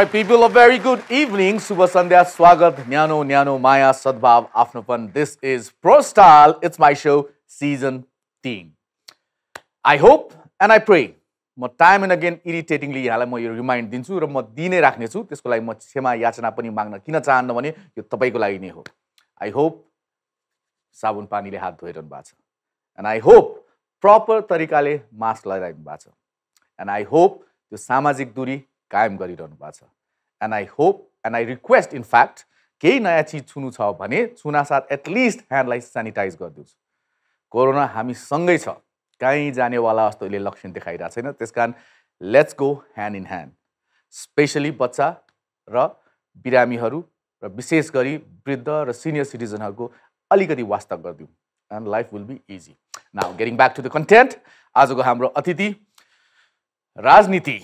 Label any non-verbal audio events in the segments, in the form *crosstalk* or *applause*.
Alright, people, a very good evening. Subha Sandhya, Swagat, Nyano, Nyano, Maya, Sadbhav, Afnopan. This is Pro Style. It's my show, Season 10. I hope and I pray म time and again irritatingly यहाँलाई म यो remind दिन्छु र म दिनै राख्नेछु त्यसको लागि म क्षमा याचना पनि माग्न किन चाहन्न भने यो तपाईँको लागि नै हो आई होप साबुन पानीले हात धोइरहनु भएको छ एन्ड आई होप प्रपर तरिकाले मास्क लगाइरहनु भएको छ एन्ड आई होप त्यो सामाजिक दूरी कायम गरिरहनु भएको छ। And I hope and I request in fact केही नयाँ चिज छुनु छ भने छुनासाथ एटलिस्ट ह्यान्डलाई सेनिटाइज गरिदिनुहोस् कोरोना हामीसँगै छ। कहीँ जानेवाला जस्तो यसले लक्षण देखाइरहेको छैन। त्यस कारण let's go hand in hand specially बच्चा र बिरामीहरू र विशेष गरी वृद्ध र सिनियर सिटिजनहरूको अलिकति वास्ता गरिदिउँ। And life will be easy now getting back to the content आजको हाम्रो अतिथि राजनीति।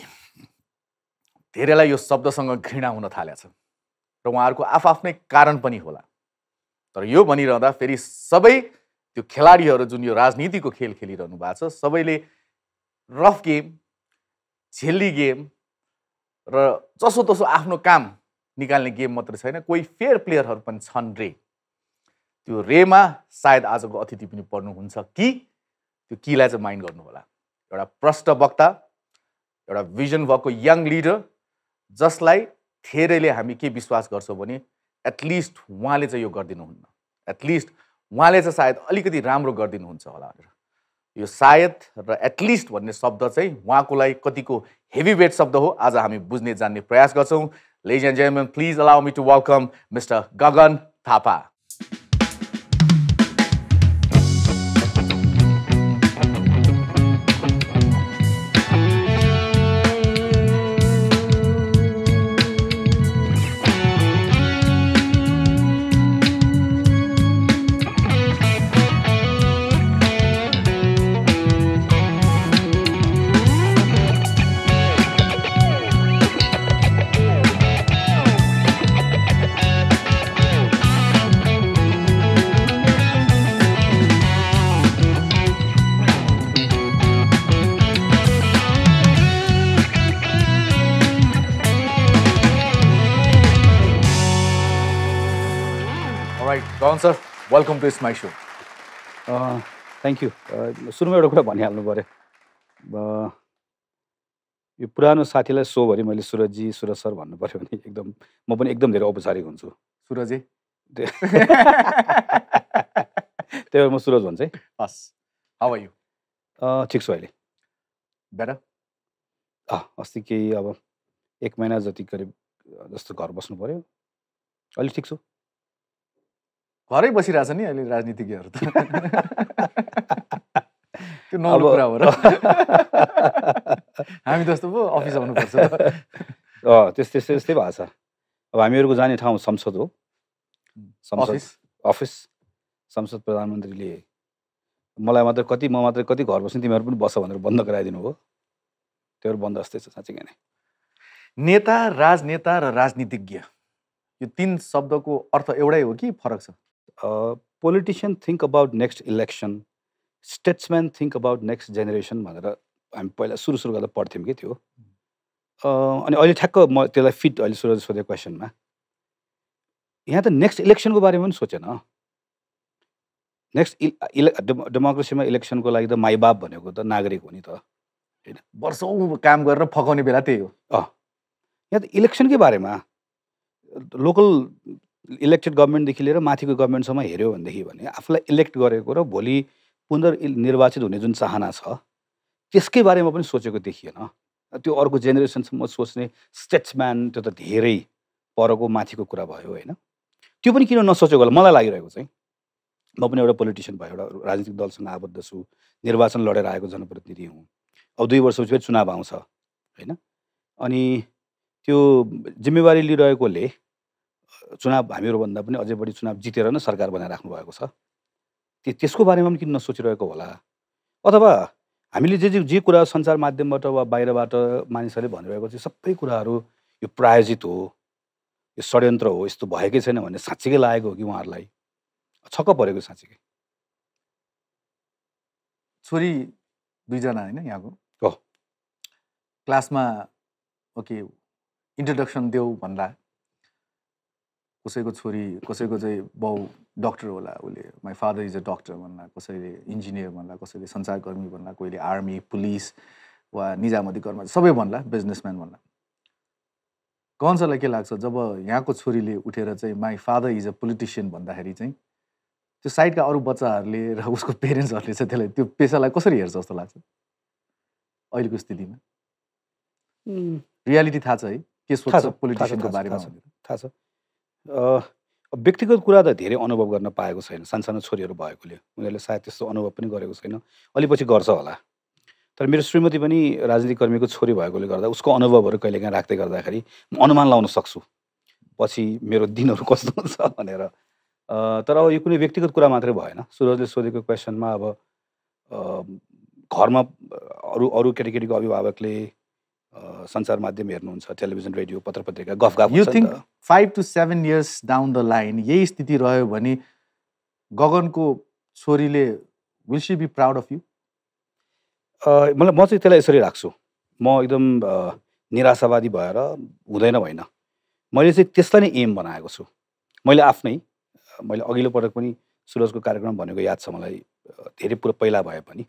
धेरैलाई यो शब्दसँग घृणा हुन थालेको छ र उहाँहरूको आफआफ्नै कारण पनि होला। तर यो भनिरहँदा फेरि सबै त्यो खेलाडीहरू जुन यो राजनीतिको खेल खेलिरहनु भएको छ सबैले रफ गेम झेल्ली गेम र जसोतसो आफ्नो काम निकाल्ने गेम मात्रै छैन कोही फेयर प्लेयरहरू पनि छन् रे। त्यो रेमा सायद आजको अतिथि पनि पढ्नुहुन्छ कि? त्यो किलाई चाहिँ माइन्ड गर्नु होला एउटा प्रष्ट वक्ता एउटा भिजन भएको यङ लिडर जसलाई धेरैले हामी के विश्वास गर्छौँ भने एटलिस्ट उहाँले चाहिँ यो गरिदिनुहुन्न। एटलिस्ट उहाँले चाहिँ सायद अलिकति राम्रो गरिदिनुहुन्छ होला भनेर। यो सायद र एटलिस्ट भन्ने शब्द चाहिँ उहाँको लागि कतिको हेभी वेट शब्द हो आज हामी बुझ्ने जान्ने प्रयास गर्छौँ। Ladies and gentlemen please allow me to welcome mister Gagan Thapa Gagan sir welcome to my show thank you सुरुमा एउटा कुरा भनिहाल्नु पऱ्यो। यो पुरानो साथीलाई सोभरि मैले सुरजजी सुरज सर भन्नु पऱ्यो भने एकदम म पनि एकदम धेरै औपचारिक हुन्छु। सुरजी? *laughs* त्यही भएर म सुरज भन्छ है। हस्। हाउ आर यु ठिक छु अहिले। बेटर अँ अस्ति केही अब एक महिना जति करिब जस्तो घर बस्नु पऱ्यो। अहिले ठिक छु। घरै बसिरहेछ नि अहिले राजनीतिज्ञहरू त। *laughs* त्यो नौलो कुरा हो र। *laughs* हामी जस्तो पो अफिस आउनुपर्छ। अँ त्यस्तै त्यस्तै त्यस्तै भएको छ। अब हामीहरूको जाने ठाउँ संसद हो। संसद अफिस? संसद प्रधानमन्त्रीले मलाई मात्रै कति म मात्रै कति घर बस्ने तिमीहरू पनि बस भनेर बन्द गराइदिनु हो। त्यो भएर बन्द जस्तै छ साँच्चीकै नै। नेता राजनेता र राजनीतिज्ञ। यो तिन शब्दको अर्थ एउटै हो कि फरक छ? Politician think about next election statesman think about next generation भनेर हामी पहिला सुरु सुरु गर्दा पढ्थ्यौँ कि त्यो। अ, अनि अहिले ठ्याक्क म त्यसलाई फिट अहिले सुरज सोधेको क्वेसनमा यहाँ त नेक्स्ट इलेक्सनको बारेमा पनि सोचेन। नेक्स्ट इले डेमो डेमोक्रेसीमा इलेक्सनको लागि त माई बाप भनेको त नागरिक हो नि त वर्षौँ काम गरेर फकाउने बेला त्यही हो। यहाँ त इलेक्सनकै बारेमा लोकल इलेक्टेड गभर्मेन्टदेखि लिएर माथिको गभर्मेन्टसम्म हेऱ्यो भनेदेखि भने आफूलाई इलेक्ट गरेको र भोलि पुनर्निर्वाचित हुने जुन चाहना छ त्यसकै बारेमा पनि सोचेको देखिएन। त्यो अर्को जेनेरेसनसम्म सोच्ने स्टेट्सम्यान त्यो त धेरै परको माथिको कुरा भयो होइन। त्यो पनि किन नसोचेको होला? मलाई लागिरहेको चाहिँ म पनि एउटा पोलिटिसियन भयो एउटा राजनीतिक दलसँग आबद्ध छु निर्वाचन लडेर आएको जनप्रतिनिधि हुँ। अब दुई वर्षपछि फेरि चुनाव आउँछ होइन? अनि त्यो जिम्मेवारी लिइरहेकोले चुनाव हामीहरूभन्दा पनि अझै बढी चुनाव जितेर नै सरकार बनाइराख्नु भएको छ। त्यो त्यसको बारेमा पनि किन नसोचिरहेको होला? अथवा हामीले जे जे जे कुरा सञ्चार माध्यमबाट वा बाहिरबाट मानिसहरूले भनिरहेको चाहिँ सबै कुराहरू यो प्रायोजित हो यो षड्यन्त्र हो यस्तो भएकै छैन भन्ने साँच्चीकै लागेको हो कि उहाँहरूलाई? छक्क परेको साँच्चीकै। छोरी दुईजना होइन यहाँको? हो। क्लासमा ओके इन्ट्रोडक्सन देऊ भन्ला। कसैको छोरी कसैको चाहिँ बाउ डक्टर होला उसले my father is a doctor भन्ला कसैले इन्जिनियर भन्ला कसैले सञ्चारकर्मी भन्ला कोहीले आर्मी पुलिस वा निजामती कर्मचारी सबै भन्ला बिजनेसम्यान भन्ला। कन्सरलाई के लाग्छ जब यहाँको छोरीले उठेर चाहिँ my father is a politician भन्दाखेरि चाहिँ त्यो साइडका अरू बच्चाहरूले र उसको पेरेन्ट्सहरूले चाहिँ त्यसलाई त्यो पेसालाई कसरी हेर्छ जस्तो लाग्छ? अहिलेको स्थितिमा। रियालिटी थाहा छ है के सोच्छ पोलिटिसियनको बारेमा थाहा छ। व्यक्तिगत कुरा त धेरै अनुभव गर्न पाएको छैन सानसानो छोरीहरू भएकोले। उनीहरूले सायद त्यस्तो अनुभव पनि गरेको छैन। अलि पछि गर्छ होला। तर मेरो श्रीमती पनि राजनीतिक कर्मीको छोरी भएकोले गर्दा उसको अनुभवहरू कहिलेकाहीँ राख्दै गर्दाखेरि म अनुमान लाउन सक्छु। पछि मेरो दिनहरू कस्तो हुन्छ भनेर। तर अब यो कुनै व्यक्तिगत कुरा मात्रै भएन। सुरजले सोधेको क्वेसनमा अब घरमा अरू अरू केटाकेटीको अभिभावकले सञ्चार माध्यम हेर्नुहुन्छ टेलिभिजन रेडियो पत्र पत्रिका गफ गफ think त। Five to seven years down the line यही स्थिति रह्यो भने गगनको छोरीले will she be proud of you मलाई म चाहिँ त्यसलाई यसरी राख्छु। म एकदम निराशावादी भएर हुँदैन होइन मैले चाहिँ त्यसलाई नै एम बनाएको छु। मैले आफ्नै मैले अघिल्लो पटक पनि सुरजको कार्यक्रम भनेको याद छ मलाई धेरै पुरा पहिला भए पनि।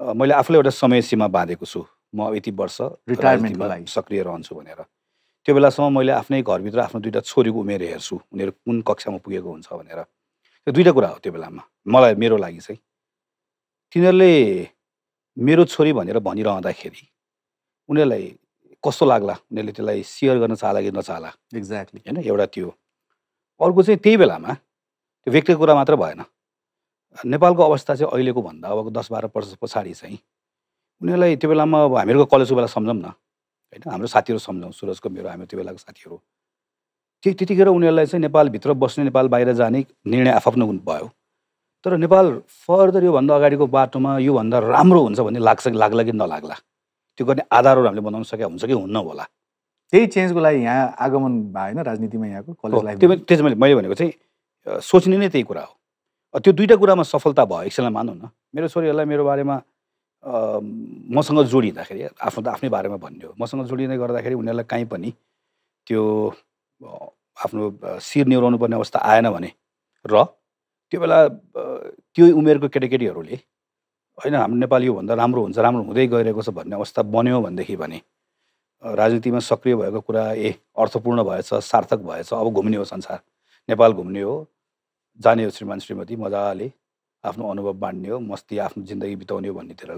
मैले आफूलाई एउटा समय सीमा बाँधेको छु। म यति वर्ष रिटायरमेन्टको लागि। सक्रिय रहन्छु भनेर। त्यो बेलासम्म मैले आफ्नै घरभित्र आफ्नो दुइटा छोरीको उमेर हेर्छु उनीहरू कुन कक्षामा पुगेको हुन्छ भनेर। त्यो दुइटा कुरा हो त्यो बेलामा मलाई मेरो लागि चाहिँ। तिनीहरूले मेरो छोरी भनेर भनिरहँदाखेरि उनीहरूलाई कस्तो लाग्ला? उनीहरूले त्यसलाई सेयर गर्न चाहला कि नचाहला? एक्ज्याक्टली होइन एउटा त्यो। अर्को चाहिँ त्यही बेलामा त्यो व्यक्तिगत कुरा मात्र भएन। नेपालको अवस्था चाहिँ अहिलेको भन्दा अबको दस बाह्र वर्ष पछाडि चाहिँ उनीहरूलाई त्यो बेलामा अब हामीहरूको कलेजको बेला सम्झौँ न। होइन हाम्रो साथीहरू सम्झौँ सुरजको मेरो हाम्रो त्यो बेलाको साथीहरू। त्यो त्यतिखेर उनीहरूलाई चाहिँ नेपालभित्र बस्ने नेपाल बाहिर जाने निर्णय आफआफ्नो भयो। तर नेपाल फर्दर योभन्दा अगाडिको बाटोमा योभन्दा राम्रो हुन्छ भन्ने लाग्छ कि लाग्ला कि नलाग्ला? त्यो गर्ने आधारहरू हामीले बनाउन सके हुन्छ कि हुन्न होला? त्यही चेन्जको लागि यहाँ आगमन भयो होइन राजनीतिमा यहाँको कलेज त्यो चाहिँ मैले मैले भनेको चाहिँ सोच्ने नै त्यही कुरा हो। त्यो दुइटा कुरामा सफलता भयो एकछिनलाई मानौँ न। मेरो छोरीहरूलाई मेरो बारेमा मसँग जोडिँदाखेरि आफ्नो त आफ्नै बारेमा भन्ने हो मसँग जोडिँदै गर्दाखेरि उनीहरूलाई काहीँ पनि त्यो आफ्नो शिर निहुराउनु पर्ने अवस्था आएन भने र त्यो बेला त्यो उमेरको केटाकेटीहरूले होइन हाम्रो नेपाल योभन्दा राम्रो हुन्छ राम्रो हुँदै गइरहेको छ भन्ने अवस्था बन्यो भनेदेखि भने राजनीतिमा सक्रिय भएको कुरा ए अर्थपूर्ण भएछ सार्थक भएछ अब घुम्ने हो संसार। नेपाल घुम्ने हो। जाने हो श्रीमान श्रीमती मजाले आफ्नो अनुभव बाँड्ने हो मस्ती आफ्नो जिन्दगी बिताउने हो भन्नेतिर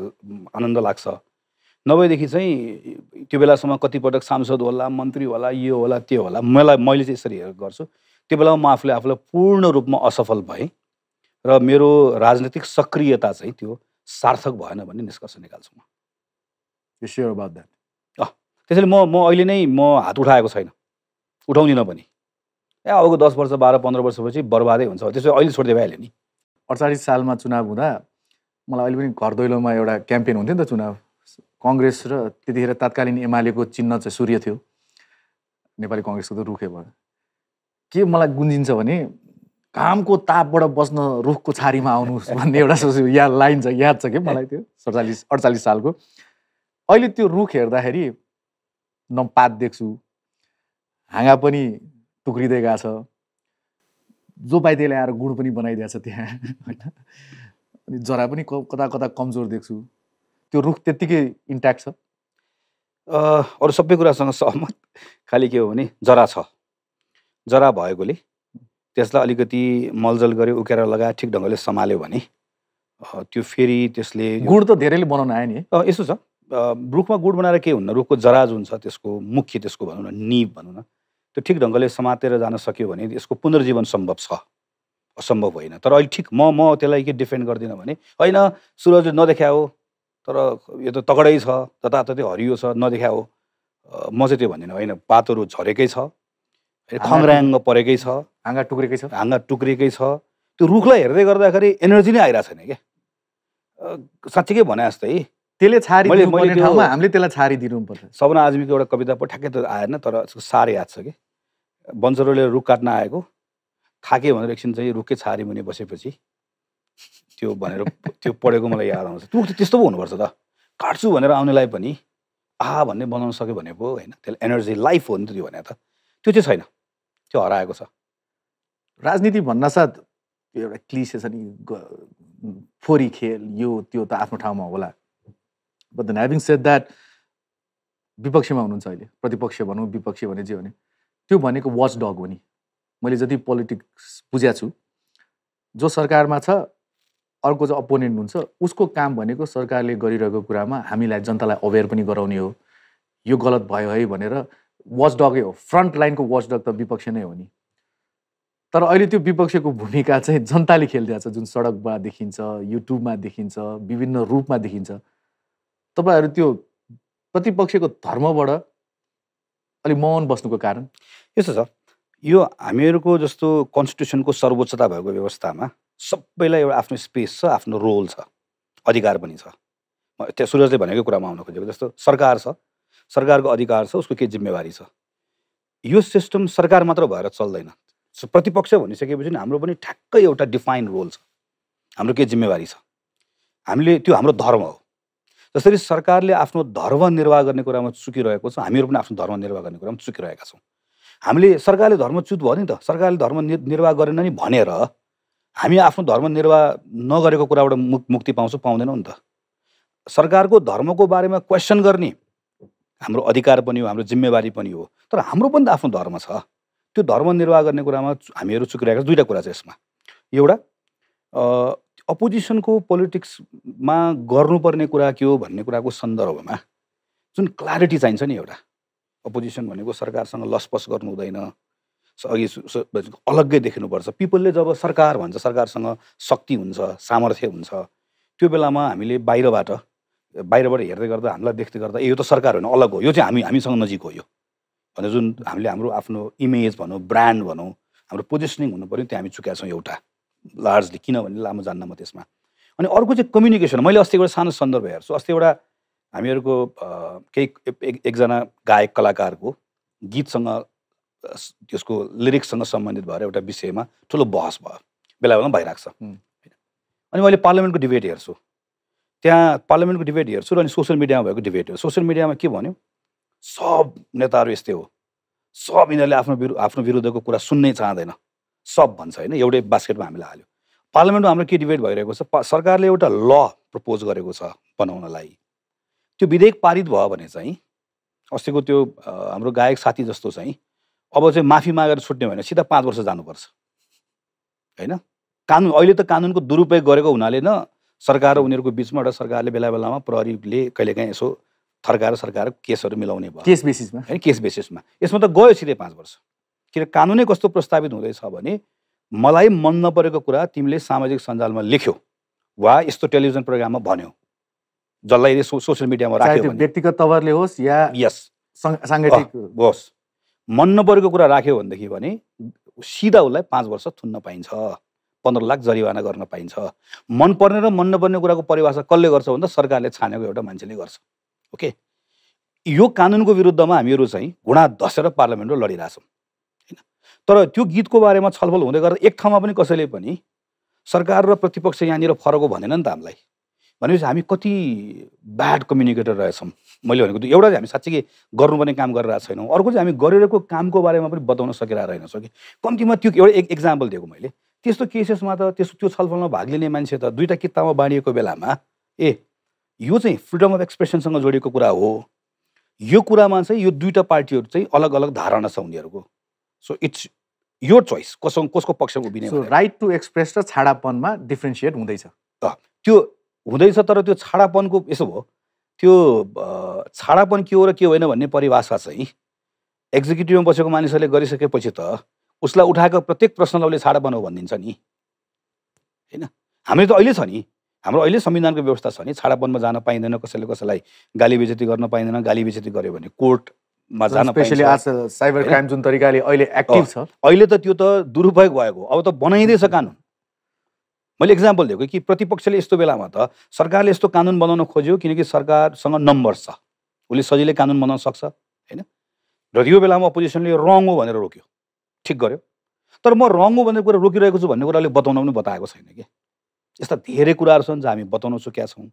आनन्द लाग्छ। नभएदेखि चाहिँ त्यो बेलासम्म कतिपटक सांसद होला मन्त्री होला यो होला त्यो होला मलाई मैले चाहिँ यसरी गर्छु। त्यो बेलामा म आफूले आफूलाई पूर्ण रूपमा असफल भएँ र मेरो राजनीतिक सक्रियता चाहिँ त्यो सार्थक भएन भन्ने निष्कर्ष निकाल्छु म। यु स्योर अबाउट द्याट त्यसैले म म अहिले नै म हात उठाएको छैन। उठाउँदिनँ पनि। ए अबको दस वर्ष बाह्र पन्ध्र वर्षपछि बर्बादै हुन्छ। त्यसो अहिले छोडिदिए भइहाल्यो नि। अडचालिस सालमा चुनाव हुँदा मलाई अहिले पनि घर दैलोमा एउटा क्याम्पेन हुन्थ्यो नि त चुनाव। कङ्ग्रेस र त्यतिखेर तत्कालीन एमालेको चिन्ह चाहिँ सूर्य थियो। नेपाली कङ्ग्रेसको त रुखे भयो। के मलाई गुन्जिन्छ भने घामको तापबाट बस्न रुखको छारीमा आउनुहोस् भन्ने एउटा सोच या लाइन छ याद छ कि मलाई त्यो? सडचालिस अडचालिस सालको। अहिले त्यो रुख हेर्दाखेरि न पात देख्छु। हाँगा पनि टुक्रिँदै गएको छ। जो त्यसले आएर गुड पनि बनाइदिएको छ त्यहाँ होइन? अनि जरा पनि कता कता कमजोर देख्छु। त्यो रुख त्यत्तिकै इन्ट्याक्ट छ। अरू सबै कुरासँग सहमत। खालि के हो भने जरा छ। जरा भएकोले त्यसलाई अलिकति मलजल गऱ्यो उकेर लगायो ठिक ढङ्गले सम्हाल्यो भने त्यो फेरि त्यसले गुड त धेरैले बनाउन आयो नि यसो छ। रुखमा गुड बनाएर के हुन्न? रुखको जरा जुन छ त्यसको मुख्य त्यसको भनौँ न निब भनौँ न। त्यो ठिक ढङ्गले समातेर जान सक्यो भने यसको पुनर्जीवन सम्भव छ। असम्भव होइन। तर अहिले ठिक म म त्यसलाई के डिफेन्ड गर्दिनँ भने होइन सुरजले नदेखाओ तर यो त तगडै छ जताततै हरियो छ नदेखाओ। अ, म चाहिँ त्यो भन्दिनँ होइन पातहरू झरेकै छ खङ्राङ्ग परेकै छ हाँगा टुक्रेकै छ। हाँगा टुक्रिएकै छ। त्यो रुखलाई हेर्दै गर्दाखेरि एनर्जी नै आइरहेको छैन क्या। साँच्चीकै भने जस्तै त्यसले छारी मैले- दिनुपर्ने मैले त्यो- ठाउँमा हामीले त्यसलाई छारी दिनुपर्छ। सपना आजमीको एउटा कविता पो ठ्याक्कै त आएन तर यसको सार याद छ कि? वन्चरोले रुख काट्न आएको। थाके भनेर एकछिन चाहिँ रुखकै छारी मुनि बसेपछि त्यो भनेर त्यो पढेको मलाई याद आउँछ। रुख त त्यस्तो पो हुनुपर्छ त। काट्छु भनेर आउनेलाई पनि आहा भन्ने बनाउन सक्यो भने पो होइन। त्यसले एनर्जी लाइफ हो नि त त्यो भने त। त्यो चाहिँ छैन। त्यो हराएको छ। राजनीति भन्नासाथ त्यो एउटा क्लिसे छ नि फोरी खेल यो त्यो त आफ्नो ठाउँमा होला। But then having said that विपक्षमा हुनुहुन्छ अहिले। प्रतिपक्ष भनौँ विपक्षी भने जे भने। त्यो भनेको वाच डग हो नि। मैले जति पोलिटिक्स बुझेको छु जो सरकारमा छ अर्को चाहिँ अपोनेन्ट हुन्छ उसको काम भनेको सरकारले गरिरहेको कुरामा हामीलाई जनतालाई अवेर पनि गराउने हो। यो गलत भयो है भनेर वाच डगै हो। फ्रन्ट लाइनको वाच डग त विपक्ष नै हो नि। तर अहिले त्यो विपक्षको भूमिका चाहिँ जनताले खेलिदिएको छ जुन सडकमा देखिन्छ युट्युबमा देखिन्छ विभिन्न रूपमा देखिन्छ। तपाईँहरू त्यो प्रतिपक्षको धर्मबाट अलिक मौन बस्नुको कारण? यस्तो छ। यो हामीहरूको जस्तो कन्स्टिट्युसनको सर्वोच्चता भएको व्यवस्थामा सबैलाई एउटा आफ्नो स्पेस छ आफ्नो रोल छ अधिकार पनि छ। त्यहाँ सुरजले भनेको कुरामा आउन खोजेको जस्तो सरकार छ सरकारको अधिकार छ उसको के जिम्मेवारी छ? यो सिस्टम सरकार मात्र भएर चल्दैन। प्रतिपक्ष भनिसकेपछि हाम्रो पनि ठ्याक्कै एउटा डिफाइन रोल छ। हाम्रो के जिम्मेवारी छ? हामीले त्यो हाम्रो धर्म हो। जसरी सरकारले आफ्नो धर्म निर्वाह गर्ने कुरामा चुकिरहेको छ हामीहरू पनि आफ्नो धर्म निर्वाह गर्ने कुरामा चुकिरहेका छौँ। हामीले सरकारले धर्मच्युत भयो नि त सरकारले धर्म निर्वाह गरेन नि भनेर हामी आफ्नो धर्म निर्वाह नगरेको कुराबाट मुक मुक्ति पाउँछौँ पाउँदैनौँ नि त। सरकारको धर्मको बारेमा क्वेसन गर्ने हाम्रो अधिकार पनि हो हाम्रो जिम्मेवारी पनि हो तर हाम्रो पनि त आफ्नो धर्म छ। त्यो धर्म निर्वाह गर्ने कुरामा हामीहरू चुकिरहेका छौँ दुईवटा कुरा छ यसमा। एउटा अपोजिसनको पोलिटिक्समा गर्नुपर्ने कुरा के हो भन्ने कुराको सन्दर्भमा जुन क्ल्यारिटी चाहिन्छ नि एउटा। अपोजिसन भनेको सरकारसँग लसपस गर्नु हुँदैन अघि अलग्गै देखिनुपर्छ। पिपलले जब सरकार भन्छ सरकारसँग शक्ति हुन्छ सामर्थ्य हुन्छ त्यो बेलामा हामीले बाहिरबाट बाहिरबाट हेर्दै गर्दा हामीलाई देख्दै गर्दा ए यो त सरकार होइन अलग हो यो चाहिँ हामी हामीसँग नजिक हो यो। भने जुन हामीले हाम्रो आफ्नो इमेज भनौँ ब्रान्ड भनौँ हाम्रो पोजिसनिङ हुनु पऱ्यो त्यो हामी चुकेका छौँ एउटा। लार्जली किनभने लामो जान्न म त्यसमा। अनि अर्को चाहिँ कम्युनिकेसन मैले अस्ति एउटा सानो सन्दर्भ हेर्छु। अस्ति एउटा हामीहरूको केही एक- एक- एकजना गायक कलाकारको गीतसँग त्यसको लिरिक्ससँग सम्बन्धित भएर एउटा विषयमा ठुलो बहस भयो। बेला बेलामा भइरहेको छ। अनि मैले पार्लियामेन्टको डिबेट हेर्छु। त्यहाँ पार्लियामेन्टको डिबेट हेर्छु र अनि सोसियल मिडियामा भएको डिबेट हेर्छु। सोसियल मिडियामा के भन्यो? सब नेताहरू यस्तै हो। सब यिनीहरूले आफ्नो विरु आफ्नो विरुद्धको कुरा सुन्नै चाहँदैन। सब भन्छ होइन? एउटै बास्केटमा हामीले हाल्यो। पार्लियामेन्टमा हाम्रो के डिबेट भइरहेको छ? सरकारले एउटा ल प्रपोज गरेको छ बनाउनलाई। त्यो विधेयक पारित भयो भने चाहिँ अस्तिको त्यो हाम्रो गायक साथी जस्तो चाहिँ अब चाहिँ माफी मागेर छुट्ने भने सिधा पाँच वर्ष जानुपर्छ। होइन? कानुन अहिले त कानुनको दुरुपयोग गरेको हुनाले न सरकार र उनीहरूको बिचमा एउटा सरकारले बेला बेलामा प्रहरीले कहिलेकाहीँ यसो थर्काएर सरकार केसहरू मिलाउने भयो। केस बेसिसमा? होइन? केस बेसिसमा। यसमा त गयो सिधै पाँच वर्ष। किन कानुनै कस्तो प्रस्तावित हुँदैछ भने मलाई मन नपरेको कुरा तिमीले सामाजिक सञ्जालमा लेख्यो वा यस्तो टेलिभिजन प्रोग्राममा भन्यो जसलाई सो सोसियल मिडियामा राख्यो व्यक्तिगत तवरले होस् या यस। साङ्गठिक होस्। मन नपरेको कुरा राख्यो भनेदेखि भने सिधा उसलाई पाँच वर्ष थुन्न पाइन्छ पन्ध्र लाख जरिवाना गर्न पाइन्छ। मन पर्ने र मन नपर्ने कुराको परिभाषा कसले गर्छ भन्दा सरकारले छानेको एउटा मान्छेले गर्छ ओके? यो कानुनको विरुद्धमा हामीहरू चाहिँ घुँडा धसेर पार्लियामेन्टमा लडिरहेछौँ। तर त्यो गीतको बारेमा छलफल हुँदै गर्दा एक ठाउँमा पनि कसैले पनि सरकार र प्रतिपक्ष यहाँनिर फरक हो भनेन नि त हामीलाई। भनेपछि हामी कति ब्याड कम्युनिकेटर रहेछौँ। मैले भनेको एउटा चाहिँ हामी साँच्चीकै गर्नुपर्ने काम गरिरहेको छैनौँ। अर्को चाहिँ हामी गरिरहेको कामको बारेमा पनि बताउन सकिरहेको रहेनछौँ कि कम्तीमा त्यो एउटा एक एक्जाम्पल दिएको मैले। त्यस्तो केसेसमा त त्यस्तो त्यो छलफलमा भाग लिने मान्छे त दुईवटा किताबमा बाँडिएको बेलामा ए यो चाहिँ फ्रिडम अफ एक्सप्रेसनसँग जोडिएको कुरा हो। यो कुरामा चाहिँ यो दुईवटा पार्टीहरू चाहिँ अलग अलग धारणा छ उनीहरूको। सो इट्स यो चोइस कसो कसको पक्षमा उभिने। राइट टु एक्सप्रेस र छाडापनमा डिफ्रेन्सिएट हुँदैछ। त्यो हुँदैछ तर त्यो छाडापनको यसो भयो। त्यो छाडापन के हो र के होइन भन्ने परिभाषा चाहिँ एक्जिक्युटिभमा बसेको मानिसहरूले गरिसकेपछि त उसलाई उठाएको प्रत्येक प्रश्नलाई उसले छाडापन हो भनिदिन्छ नि। होइन? हामी त अहिले छ नि। हाम्रो अहिले संविधानको व्यवस्था छ नि। छाडापनमा जान पाइँदैन कसैले कसैलाई गाली बेजती गर्न पाइँदैन गाली बेजती गर्यो भने जान स्पेसली आज साइबर? क्राइम जुन तरिकाले अहिले एक्टिभ छ। अहिले त त्यो त दुरुपयोग भएको अब त बनाइँदैछ कानुन। मैले इक्जाम्पल दिएको कि प्रतिपक्षले यस्तो बेलामा त सरकारले यस्तो कानुन बनाउन खोज्यो किनकि सरकारसँग नम्बर छ। उसले सजिलै कानुन बनाउन सक्छ होइन? र यो बेलामा अपोजिसनले रङ हो भनेर रोक्यो। ठिक गर्यो। तर म रङ हो भनेर कुरा रोकिरहेको छु भन्ने कुराले बताउन पनि बताएको छैन कि। यस्ता धेरै कुराहरू छन् जो हामी बताउन चुकेका छौँ।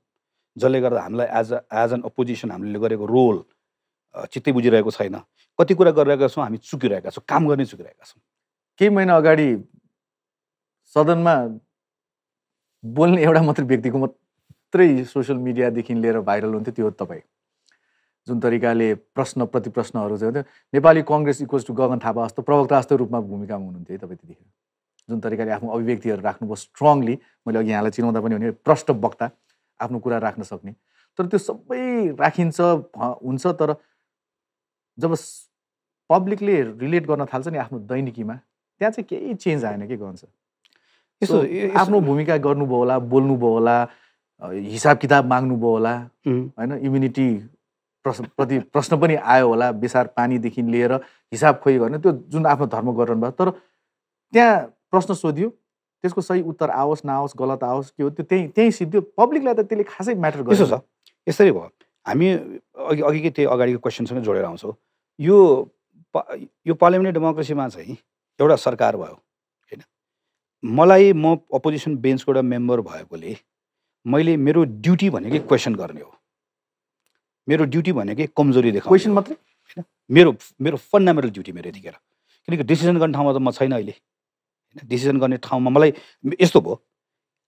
जसले गर्दा हामीलाई as a as an opposition हामीले गरेको रोल चित्तै बुझिरहेको छैन। कति कुरा गरिरहेका छौँ हामी चुकिरहेका छौँ काम गर्ने चुकिरहेका छौँ। केही महिना अगाडि सदनमा बोल्ने एउटा मात्रै व्यक्तिको मात्रै सोसियल मिडियादेखि लिएर भाइरल हुन्थ्यो त्यो तपाईँ। जुन तरिकाले प्रश्न प्रतिप्रश्नहरू चाहिँ हुन्थ्यो। नेपाली कङ्ग्रेस इक्वल्स टु गगन थापा जस्तो प्रवक्ता जस्तो रूपमा भूमिकामा हुनुहुन्थ्यो है तपाईँ त्यतिखेर। जुन तरिकाले आफ्नो अभिव्यक्तिहरू राख्नुभयो स्ट्रङली मैले अघि यहाँलाई चिनाउँदा पनि भने प्रष्ट वक्ता आफ्नो कुरा राख्न सक्ने। तर त्यो सबै राखिन्छ हुन्छ तर जब पब्लिकले रिलेट गर्न थाल्छ नि आफ्नो दैनिकीमा त्यहाँ चाहिँ केही चेन्ज आएन के गर्छ? यसो आफ्नो भूमिका गर्नुभयो होला बोल्नुभयो होला हिसाब किताब माग्नुभयो होला होइन इम्युनिटी प्रश्न प्रति प्रश्न पनि आयो होला बेसार पानीदेखि लिएर हिसाब खोइ गर्ने त्यो जुन आफ्नो धर्म गरिरहनु भयो। तर त्यहाँ प्रश्न सोधियो त्यसको सही उत्तर आओस् नआओस् गलत आओस् के हो त्यो त्यहीँ त्यहीँ सिद्धियो। पब्लिकलाई त त्यसले खासै म्याटर गर्छ यसरी भयो। हामी अघि अघिकै त्यही अगाडिको क्वेसनसँग जोडेर आउँछौँ। यो यो पार्लियामेन्ट डेमोक्रेसीमा चाहिँ एउटा सरकार भयो होइन? मलाई म अपोजिसन बेन्चको एउटा मेम्बर भएकोले मैले मेरो ड्युटी भनेकै क्वेसन गर्ने हो। मेरो ड्युटी भनेकै कमजोरी देखाउने क्वेसन। मात्रै? मेरो मेरो फन्डामेन्टल ड्युटी मेरो यतिखेर। किनकि डिसिजन गर्ने ठाउँमा त म छैन अहिले होइन? डिसिजन गर्ने ठाउँमा मलाई यस्तो भयो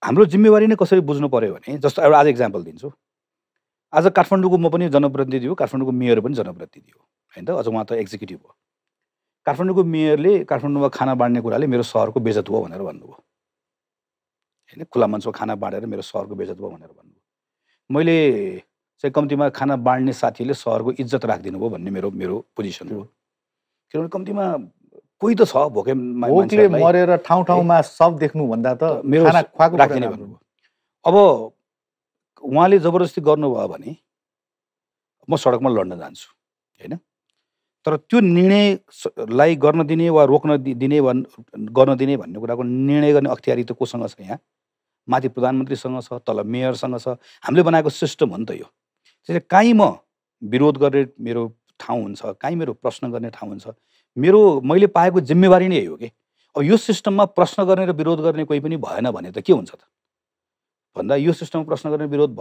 हाम्रो जिम्मेवारी नै कसरी बुझ्नु पऱ्यो भने जस्तो एउटा आज इक्जाम्पल दिन्छु। आज काठमाडौँको म पनि जनप्रतिनिधि हो काठमाडौँको मेयर पनि जनप्रतिनिधि हो होइन त? अझ उहाँ त एक्जिक्युटिभ हो। काठमाडौँको मेयरले काठमाडौँमा खाना बाँड्ने कुराले मेरो सहरको बेजत हो भनेर भन्नुभयो। होइन? खुला मञ्चमा खाना बाँडेर मेरो सहरको बेजत भयो भनेर भन्नुभयो। मैले चाहिँ कम्तीमा खाना बाँड्ने साथीले सहरको इज्जत राखिदिनु भयो भन्ने मेरो मेरो पोजिसन हो। किनभने कम्तीमा कोही त छ भोके मरेर ठाउँ ठाउँमा सब देख्नुभन्दा त मेरो राखिदिने। भन्नुभयो। अब उहाँले जबरजस्ती गर्नुभयो भने म सडकमा लड्न जान्छु होइन? तर त्यो निर्णयलाई गर्न दिने वा रोक्न दिने भन् गर्न दिने भन्ने कुराको निर्णय गर्ने अख्तियारी त कोसँग छ यहाँ? माथि प्रधानमन्त्रीसँग छ तल मेयरसँग छ। हामीले बनाएको सिस्टम हो नि त यो। त्यसले काहीँ म विरोध गर्ने मेरो ठाउँ हुन्छ काहीँ मेरो प्रश्न गर्ने ठाउँ हुन्छ। मेरो मैले पाएको जिम्मेवारी नै हो कि। अब यो सिस्टममा प्रश्न गर्ने र विरोध गर्ने कोही पनि भएन भने त के हुन्छ त? भन्दा यो सिस्टममा प्रश्न गर्ने विरोध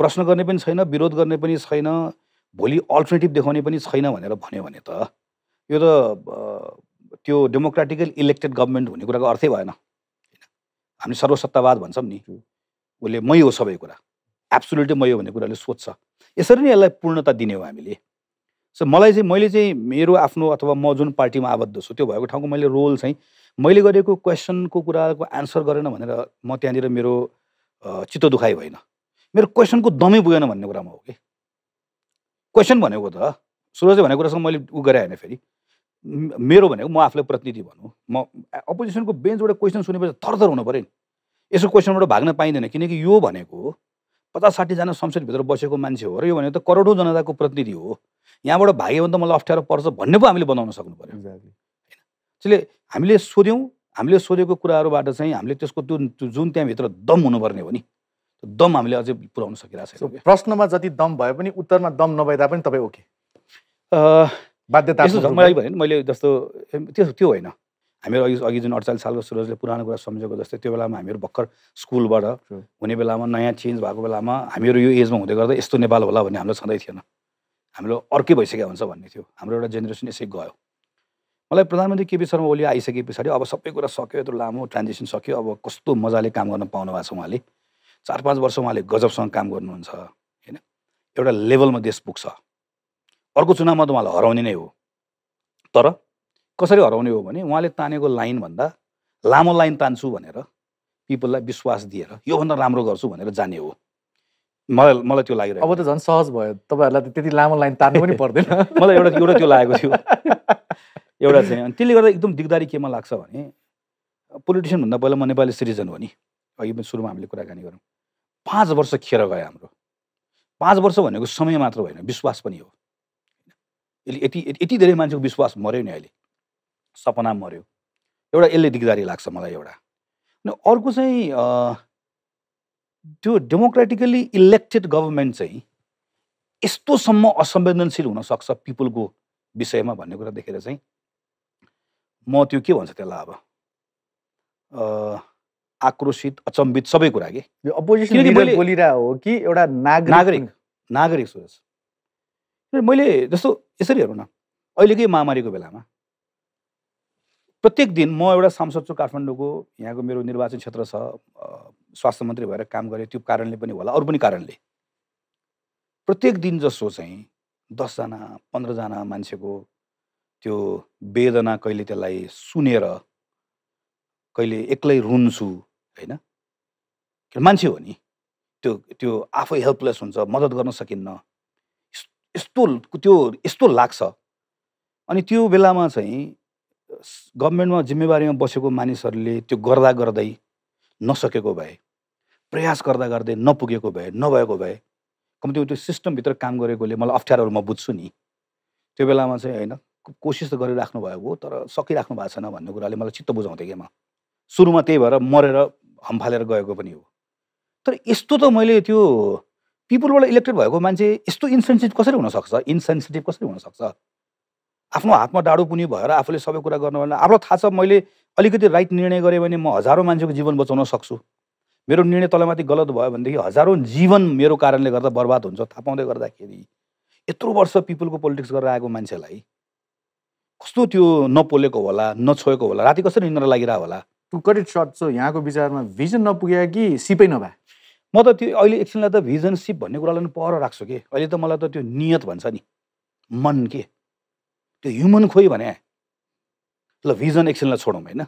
प्रश्न गर्ने पनि छैन विरोध गर्ने पनि छैन भोलि अल्टरनेटिभ देखाउने पनि छैन भनेर भन्यो भने त यो त त्यो डेमोक्रेटिकल इलेक्टेड गभर्मेन्ट हुने कुराको अर्थै भएन। हामी सर्वसत्तावाद भन्छौँ नि। उसले मै हो सबै कुरा। एब्सोल्युटली मै हो भन्ने कुराले सोध्छ। यसरी नै यसलाई पूर्णता दिने हो हामीले। सो मलाई चाहिँ मैले चाहिँ मेरो आफ्नो अथवा म जुन पार्टीमा आबद्ध छु त्यो भएको ठाउँको मैले रोल चाहिँ मैले गरेको क्वेसनको कुराको एन्सर गरेन भनेर म त्यहाँनिर मेरो चित्त दुखाइ होइन मेरो क्वेसनको दमै पुगेन भन्ने कुरामा हो कि? क्वेसन भनेको त सुरजले भनेको कुरासँग मैले उ गरे होइन फेरि मेरो भनेको म आफूलाई प्रतिनिधि भनौँ। म अपोजिसनको बेन्चबाट क्वेसन सुनेपछि थरथर हुनु पऱ्यो नि। यसो क्वेसनबाट भाग्न पाइँदैन किनकि यो भनेको पचास साठीजना संसदभित्र बसेको मान्छे हो र यो भनेको त करोडौँ जनताको प्रतिनिधि हो। यहाँबाट भाग्यो भने त मलाई अप्ठ्यारो पर्छ भन्ने पो हामीले बनाउन सक्नु पऱ्यो। Exactly. त्यसले हामीले सोध्यौँ हामीले सोधेको कुराहरूबाट चाहिँ हामीले त्यसको त्यो जुन त्यहाँभित्र दम हुनुपर्ने हो नि त्यो दम हामीले अझै पुऱ्याउन सकिरहेको छैन प्रश्नमा जति दम भए पनि उत्तरमा दम नभए तापनि तपाईँ ओके। बाध्यता मैले भने मैले जस्तो त्यो त्यो होइन। हामीहरू अघि अघि जुन अडचालिस सालको सुरजले पुरानो कुरा सम्झेको जस्तै त्यो बेलामा हामीहरू भर्खर स्कुलबाट. हुने बेलामा नयाँ चेन्ज भएको बेलामा हामीहरू यो एजमा हुँदै गर्दा यस्तो नेपाल होला भन्ने हाम्रो छँदै थिएन। हाम्रो अर्कै भइसक्यो हुन्छ भन्ने थियो। हाम्रो एउटा जेनेरेसन यसै गयो। मलाई प्रधानमन्त्री केपी शर्मा ओली आइसके पछाडि अब सबै कुरा सक्यो यत्रो लामो ट्रान्जेक्सन सक्यो अब कस्तो मजाले काम गर्न पाउनु भएको छ उहाँले? चार पाँच वर्ष उहाँले गजबसँग काम गर्नुहुन्छ होइन? एउटा लेभलमा देश पुग्छ। अर्को चुनावमा त उहाँलाई हराउने नै हो। तर कसरी हराउने हो भने उहाँले तानेको लाइनभन्दा लामो लाइन तान्छु भनेर पिपललाई विश्वास दिएर योभन्दा राम्रो गर्छु भनेर जाने हो। मलाई मलाई त्यो लागिरहेको अब त झन् सहज भयो। तपाईँहरूलाई त त्यति लामो लाइन तान्नु पनि पर्दैन। *laughs* मलाई एउटा एउटा त्यो लागेको थियो। *laughs* एउटा चाहिँ अनि त्यसले गर्दा एकदम दिगदारी केमा लाग्छ भने पोलिटिसियन भन्दा पहिला म नेपाली सिटिजन हो नि। अघि पनि सुरुमा हामीले कुराकानी गरौँ पाँच वर्ष खेर गयो हाम्रो। पाँच वर्ष भनेको समय मात्र होइन विश्वास पनि हो। यति यति धेरै मान्छेको विश्वास मऱ्यो नि अहिले। सपना मऱ्यो। एउटा यसले दिगदारी लाग्छ मलाई एउटा। अनि अर्को चाहिँ त्यो डेमोक्रेटिकली इलेक्टेड गभर्मेन्ट चाहिँ यस्तोसम्म असंवेदनशील हुनसक्छ पिपुलको विषयमा भन्ने कुरा देखेर चाहिँ म त्यो के भन्छ त्यसलाई अब आक्रोशित अचम्बित सबै कुरा के? हो कि एउटा नागरिक नागरिक सुरज र मैले जस्तो यसरी हेरौँ न अहिलेकै महामारीको बेलामा प्रत्येक दिन म एउटा सांसद छु काठमाडौँको यहाँको मेरो निर्वाचन क्षेत्र छ स्वास्थ्य मन्त्री भएर काम गरेँ त्यो कारणले पनि होला अरू पनि कारणले। प्रत्येक दिन जसो चाहिँ दसजना पन्ध्रजना मान्छेको त्यो वेदना कहिले त्यसलाई सुनेर कहिले एक्लै रुन्छु होइन? मान्छे हो नि? त्यो त्यो आफै हेल्पलेस हुन्छ मद्दत गर्न सकिन्न। यस- यस्तो त्यो यस्तो लाग्छ। अनि त्यो बेलामा चाहिँ गभर्मेन्टमा जिम्मेवारीमा बसेको मानिसहरूले त्यो गर्दा गर्दै नसकेको भए प्रयास गर्दा गर्दै नपुगेको भए नभएको भए कम्ती त्यो सिस्टमभित्र काम गरेकोले मलाई अप्ठ्यारोहरू म बुझ्छु नि। त्यो बेलामा चाहिँ होइन कोसिस त गरिराख्नु भएको हो तर सकिराख्नु भएको छैन भन्ने कुराले मलाई चित्त बुझाउँथेँ कि म। सुरुमा त्यही भएर मरेर हम्फालेर गएको पनि हो। तर यस्तो त मैले त्यो पिपुलबाट इलेक्टेड भएको मान्छे यस्तो इन्सेन्सिटिभ कसरी हुनसक्छ? इन्सेन्सिटिभ कसरी हुनसक्छ? आफ्नो हातमा डाडु पुनि भएर आफूले सबै कुरा गर्नु भने आफूलाई थाहा छ मैले अलिकति राइट निर्णय गरेँ भने म हजारौँ मान्छेको जीवन बचाउन सक्छु। मेरो निर्णय तलमाथि गलत भयो भनेदेखि हजारौँ जीवन मेरो कारणले गर्दा बर्बाद हुन्छ थाहा पाउँदै गर्दाखेरि यत्रो वर्ष पिपुलको पोलिटिक्स गरेर आएको मान्छेलाई कस्तो त्यो नपोलेको होला नछोएको होला राति कसरी निन्द्रा लागिरह होला? To cut it short so यहाँको विचारमा भिजन नपुग्यो कि सिपै नभए? म त त्यो अहिले एकछिनलाई त भिजनसिप भन्ने कुरालाई पनि पर राख्छु कि? अहिले त मलाई त त्यो नियत भन्छ नि। मन के? त्यो ह्युमन खोइ भने? ल भिजन एकछिनलाई छोडौँ होइन।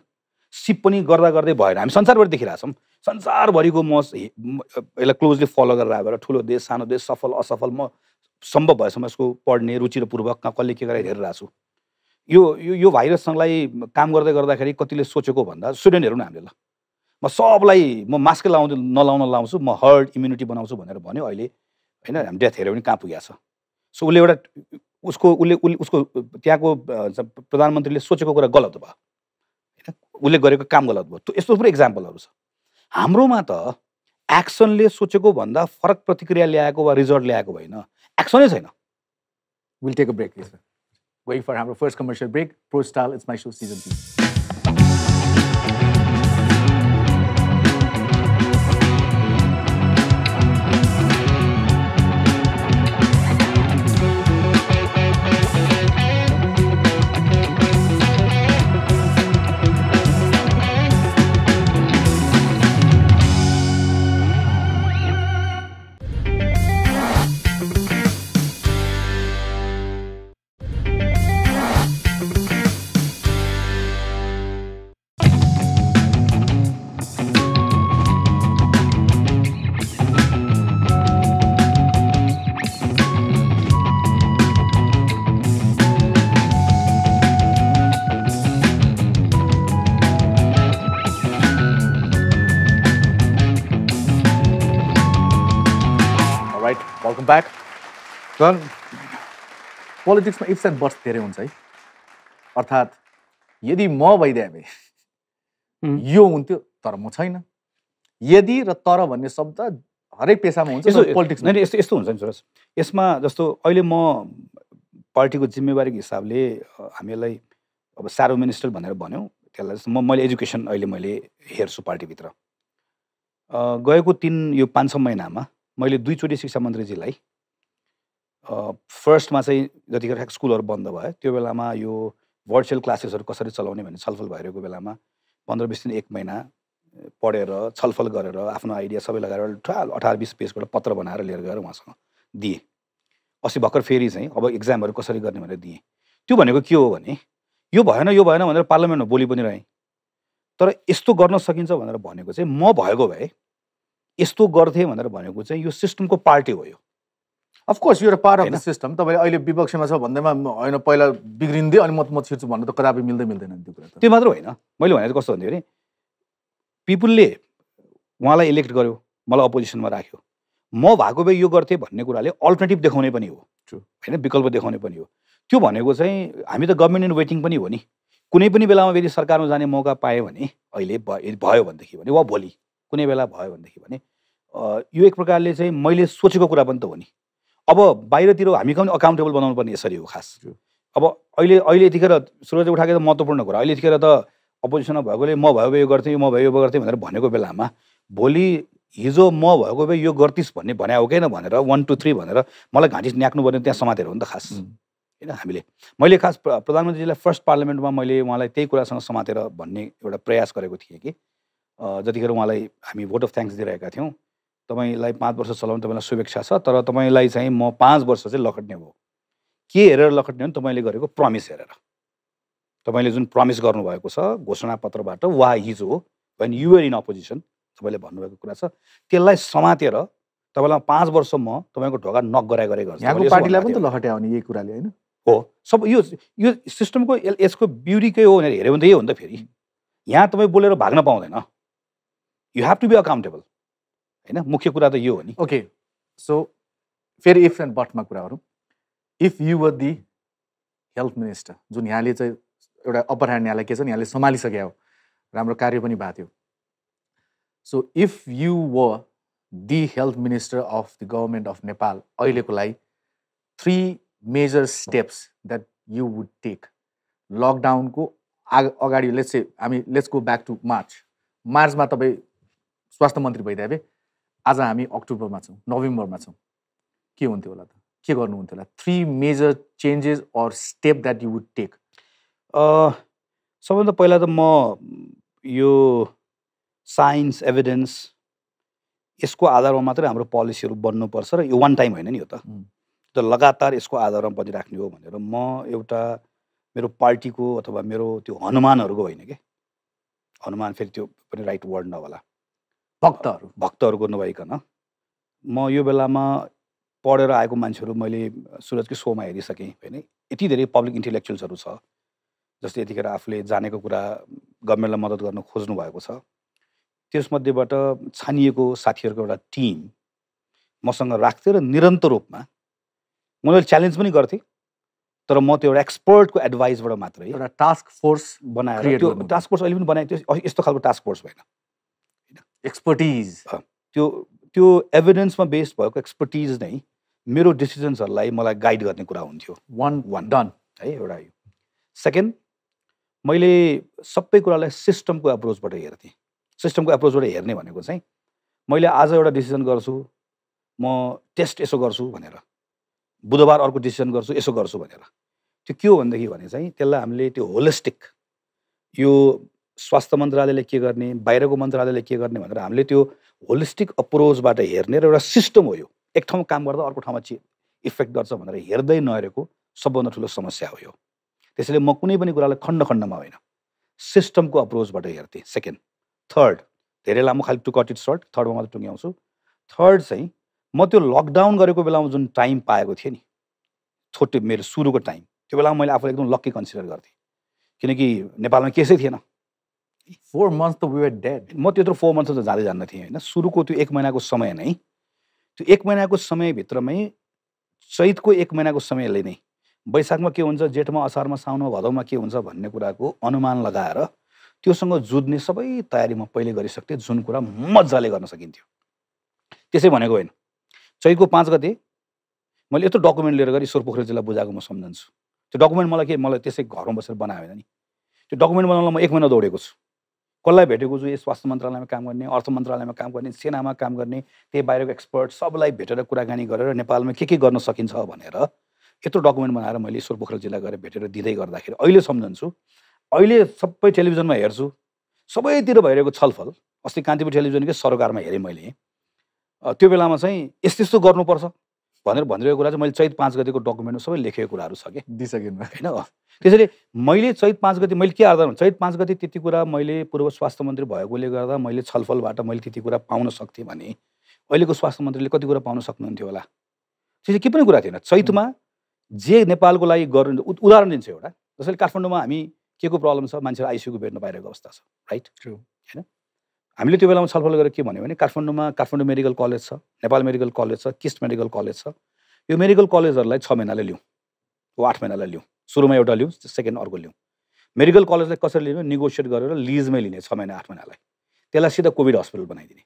सिप पनि गर्दा गर्दै भएन। हामी संसारभरि देखिरहेछौँ संसारभरिको म यसलाई क्लोजली फलो गरेर आएर ठुलो देश सानो देश सफल असफल म सम्भव भएसम्म यसको पढ्ने रुचिपूर्वक कहाँ कसले के गरेर हेरिरहेको छु। यो यो यो भाइरससँगलाई काम गर्दै गर्दाखेरि कतिले सोचेको भन्दा स्टुडेन्ट हेरौँ न हामीले ल। म सबलाई म मास्कै लाउँदै नलाउन लाउँछु म हर्ड इम्युनिटी बनाउँछु भनेर भन्यो अहिले। होइन हामी डेथ हेऱ्यो भने कहाँ पुगेको छ? सो उसले एउटा उसको उसले उसले उसको त्यहाँको प्रधानमन्त्रीले सोचेको कुरा गलत भयो। उसले गरेको काम गलत भयो। यस्तो थुप्रै इक्जाम्पलहरू छ। हाम्रोमा त एक्सनले सोचेको भन्दा फरक प्रतिक्रिया ल्याएको वा रिजल्ट ल्याएको होइन एक्सनै छैन। Will take a break wait for हाम्रो first commercial break pro style it's my so season sir पोलिटिक्समा ifs and बर्थ धेरै हुन्छ है। अर्थात् यदि म भइदिए भए। यो हुन्थ्यो तर म छैन। यदि र तर भन्ने शब्द हरेक पेसामा हुन्छ यस्तो पोलिटिक्समा नै यस्तो यस्तो हुन्छ नि सुरज। यसमा जस्तो अहिले म पार्टीको जिम्मेवारीको हिसाबले हामीलाई अब सारो मिनिस्टर भनेर भन्यौँ त्यसलाई जस्तो म मैले एजुकेसन अहिले मैले हेर्छु पार्टीभित्र। गएको तिन यो पाँच छ महिनामा मैले दुईचोटि शिक्षा मन्त्रीजीलाई फर्स्टमा चाहिँ जतिखेर स्कुलहरू बन्द भयो त्यो बेलामा यो भर्चुअल क्लासेसहरू कसरी चलाउने भन्ने छलफल भइरहेको बेलामा पन्ध्र बिस दिन एक महिना पढेर छलफल गरेर आफ्नो आइडिया सबै लगाएर ठुलो अठार बिस पेजको एउटा पत्र बनाएर लिएर गएर उहाँसँग दिएँ। अस्ति भर्खर फेरि चाहिँ अब इक्जामहरू कसरी गर्ने भनेर दिएँ। त्यो भनेको के हो भने यो भएन यो भएन भनेर पार्लियामेन्टमा बोली पनि रहेँ। तर यस्तो गर्न सकिन्छ भनेर भनेको चाहिँ म भएको भए यस्तो गर्थेँ भनेर भनेको चाहिँ यो सिस्टमको पार्टी हो यो। अफकोर्स यो पार्ट अफ द? सिस्टम तपाईँले अहिले विपक्षमा छ भन्दैमा होइन पहिला बिग्रिँदै अनि म म छिर्छु भन्नु त कदापि मिल्दै मिल्दैन नि त्यो कुरा त। त्यो मात्र होइन। मैले भने कस्तो भन्थ्यो भने पिपुलले उहाँलाई इलेक्ट गर्यो मलाई अपोजिसनमा राख्यो। म भएको भए यो गर्थेँ भन्ने कुराले अल्टरनेटिभ देखाउने पनि हो. होइन विकल्प देखाउने पनि हो। त्यो भनेको चाहिँ हामी त गभर्मेन्ट इन वेटिङ पनि हो नि। कुनै पनि बेलामा यदि सरकारमा जाने मौका पायो भने अहिले भयो भनेदेखि भने वा भोलि कुनै बेला भयो भनेदेखि भने यो एक प्रकारले चाहिँ मैले सोचेको कुरा पनि त हो नि। अब बाहिरतिर हामी पनि अकाउन्टेबल बनाउनु पर्ने यसरी हो खास. अब अहिले अहिले यतिखेर सुरज उठाएको त महत्त्वपूर्ण कुरा अहिले यतिखेर त अपोजिसनमा भएकोले म भयो भए यो गर्थेँ म भयो यो गर्थेँ भनेर भनेको बेलामा भोलि हिजो म भएको भए यो गर्तिस् भन्ने भने हो कि भनेर वान टू थ्री भनेर मलाई घाँटी न्याक्नु पर्ने त्यहाँ समातेर हो नि त खास। होइन हामीले। मैले खास प्रधानमन्त्रीजीलाई फर्स्ट पार्लियामेन्टमा मैले उहाँलाई त्यही कुरासँग समातेर भन्ने एउटा प्रयास गरेको थिएँ कि जतिखेर उहाँलाई हामी भोट अफ थ्याङ्क्स दिइरहेका थियौँ। तपाईँलाई पाँच वर्ष चलाउनु तपाईँलाई शुभेच्छा छ तर तपाईँलाई चाहिँ म पाँच वर्ष चाहिँ लखट्ने भयो के हेरेर लखट्ने हो भने तपाईँले गरेको प्रमिस हेरेर। तपाईँले जुन प्रमिस गर्नुभएको छ घोषणापत्रबाट वा हिजो वेन युआर इन अपोजिसन तपाईँले भन्नुभएको कुरा छ त्यसलाई समातेर तपाईँलाई पाँच वर्षसम्म तपाईँको ढोका नक गरे गर्छ। पार्टीलाई पनि त लखटे आउने यही कुराले होइन? हो। सब यो यो सिस्टमको यसको ब्युटीकै हो भनेर हेऱ्यो भने त यही हो नि त फेरि। यहाँ तपाईँ बोलेर भाग्न पाउँदैन। You have to be accountable होइन? मुख्य कुरा त यो हो नि। ओके सो फेरि इफ एन्ड बटमा कुरा गरौँ। If you were the health minister जुन यहाँले चाहिँ एउटा अप्पर ह्यान्ड यहाँलाई के छ नि? यहाँले सम्हालिसके हो। राम्रो कार्य पनि भएको थियो। So if you were the health minister of the government of Nepal अहिलेको लागि three major steps that you would take लकडाउनको आग अगाडि लेट्स हामी let's go back to March मार्चमा तपाईँ स्वास्थ्य मन्त्री भइदिए आज हामी अक्टोबरमा छौँ नोभेम्बरमा छौँ। के हुन्थ्यो होला त? के गर्नुहुन्थ्यो होला? Three major changes or step that you would take सबभन्दा पहिला त म यो साइन्स एभिडेन्स यसको आधारमा मात्रै हाम्रो पोलिसीहरू बन्नुपर्छ र यो वान टाइम होइन नि यो त। त लगातार यसको आधारमा बनिराख्ने हो भनेर म एउटा मेरो पार्टीको अथवा मेरो त्यो हनुमानहरूको होइन कि? हनुमान फेरि त्यो पनि राइट वर्ड नहोला। भक्तहरू। भक्तहरूको नभइकन म यो बेलामा पढेर आएको मान्छेहरू मैले सुरजकै सोमा हेरिसकेँ होइन यति धेरै पब्लिक इन्टेलेक्चुअल्सहरू छ जस्तै यतिखेर आफूले जानेको कुरा गभर्मेन्टलाई मद्दत गर्न खोज्नु भएको छ। त्यसमध्येबाट छानिएको साथीहरूको एउटा टिम मसँग राख्थेँ र निरन्तर रूपमा मैले च्यालेन्ज पनि गर्थेँ तर म त्यो एउटा एक्सपर्टको एडभाइसबाट मात्रै एउटा टास्क फोर्स बनाएर त्यो टास्क फोर्स अहिले पनि बनाएको थियो यस्तो खालको टास्क फोर्स भएन। एक्सपर्टिज त्यो त्यो एभिडेन्समा बेस्ड भएको एक्सपर्टिज नै मेरो डिसिजन्सहरूलाई मलाई गाइड गर्ने कुरा हुन्थ्यो। वान वान डन है एउटा यो। सेकेन्ड मैले सबै कुरालाई सिस्टमको एप्रोचबाट हेर्थेँ। सिस्टमको एप्रोचबाट हेर्ने भनेको चाहिँ मैले आज एउटा डिसिजन गर्छु म टेस्ट यसो गर्छु भनेर। बुधबार अर्को डिसिजन गर्छु यसो गर्छु भनेर। त्यो के हो भनेदेखि भने चाहिँ त्यसलाई हामीले त्यो होलिस्टिक यो स्वास्थ्य मन्त्रालयले के गर्ने बाहिरको मन्त्रालयले के गर्ने भनेर हामीले त्यो होलिस्टिक अप्रोचबाट हेर्ने र एउटा सिस्टम हो यो। एक ठाउँमा काम गर्दा अर्को ठाउँमा चे इफेक्ट गर्छ भनेर हेर्दै नहेरेको सबभन्दा ठुलो समस्या हो यो। त्यसैले म कुनै पनि कुरालाई खण्ड खण्डमा होइन। सिस्टमको अप्रोचबाट हेर्थेँ। सेकेन्ड थर्ड धेरै लामो खालि टु कट इट सर्ट थर्डमा मात्रै टुङ्ग्याउँछु। थर्ड चाहिँ म त्यो लकडाउन गरेको बेलामा जुन टाइम पाएको थिएँ नि छोटो मेरो सुरुको टाइम त्यो बेलामा मैले आफूलाई एकदम लक्की कन्सिडर गर्थेँ। किनकि नेपालमा केसै थिएन। फोर मन्थ त वी डेड म त्यत्रो फोर मन्थ त जाँदै जान्न थिएँ होइन? सुरुको त्यो एक महिनाको समय नै त्यो एक महिनाको समयभित्रमै चैतको एक महिनाको समयले नै वैशाखमा के हुन्छ जेठमा असारमा साउनमा भदौमा के हुन्छ भन्ने कुराको अनुमान लगाएर त्योसँग जुझ्ने सबै तयारी म पहिले गरिसक्थेँ जुन कुरा मजाले गर्न सकिन्थ्यो। त्यसै भनेको होइन चैतको पाँच गते मैले यत्रो डकुमेन्ट लिएर गरी ईश्वर पोखरेलजीलाई बुझाएको म सम्झन्छु। त्यो डकुमेन्ट मलाई के मलाई त्यसै घरमा बसेर बनायो होइन नि। त्यो डकुमेन्ट बनाउनलाई म एक महिना दौडेको छु। कसलाई भेटेको छु? स्वास्थ्य मन्त्रालयमा काम गर्ने अर्थ मन्त्रालयमा काम गर्ने सेनामा काम गर्ने त्यही बाहिरको एक्सपर्ट सबलाई भेटेर कुराकानी गरेर नेपालमा के के गर्न सकिन्छ भनेर यत्रो डकुमेन्ट बनाएर मैले ईश्वर पोखरेलजीलाई गएर भेटेर दिँदै गर्दाखेरि अहिले सम्झन्छु अहिले सबै टेलिभिजनमा हेर्छु। सबैतिर भइरहेको छलफल अस्ति कान्तिपुर टेलिभिजनकै सरकारमा हेरेँ मैले। त्यो बेलामा चाहिँ यस्तो यस्तो गर्नुपर्छ। भनेर भनिरहेको कुरा चाहिँ मैले चैत पाँच गतिको डकुमेन्टमा सबै लेखेको कुराहरू छ कि दिइसकिनु। होइन? त्यसैले मैले चैत पाँच गति मैले के आधार चैत पाँच गति त्यति कुरा मैले पूर्व स्वास्थ्य मन्त्री भएकोले गर्दा मैले छलफलबाट मैले त्यति कुरा पाउन सक्थेँ भने अहिलेको स्वास्थ्य मन्त्रीले कति कुरा पाउन सक्नुहुन्थ्यो होला? त्यो चाहिँ के पनि कुरा थिएन। चैतमा जे नेपालको लागि गर्नु उदाहरण दिन्छु एउटा। जसरी काठमाडौँमा हामी के को प्रब्लम छ? मान्छेहरू आइसियुको बेड नपाइरहेको अवस्था छ राइट ट्रु होइन? हामीले त्यो बेलामा छलफल गरेर के भन्यो भने काठमाडौँमा काठमाडौँ मेडिकल कलेज छ नेपाल मेडिकल कलेज छ किस्ट मेडिकल कलेज छ। यो मेडिकल कलेजहरूलाई छ महिनाले लिउँ वा आठ महिनालाई लिउँ सुरुमा एउटा लिउँ सेकेन्ड अर्को लिउँ मेडिकल कलेजलाई कसरी लिनु? नेगोसिएट गरेर लिजमै लिने छ महिना आठ महिनालाई। त्यसलाई सिधा कोभिड हस्पिटल बनाइदिने।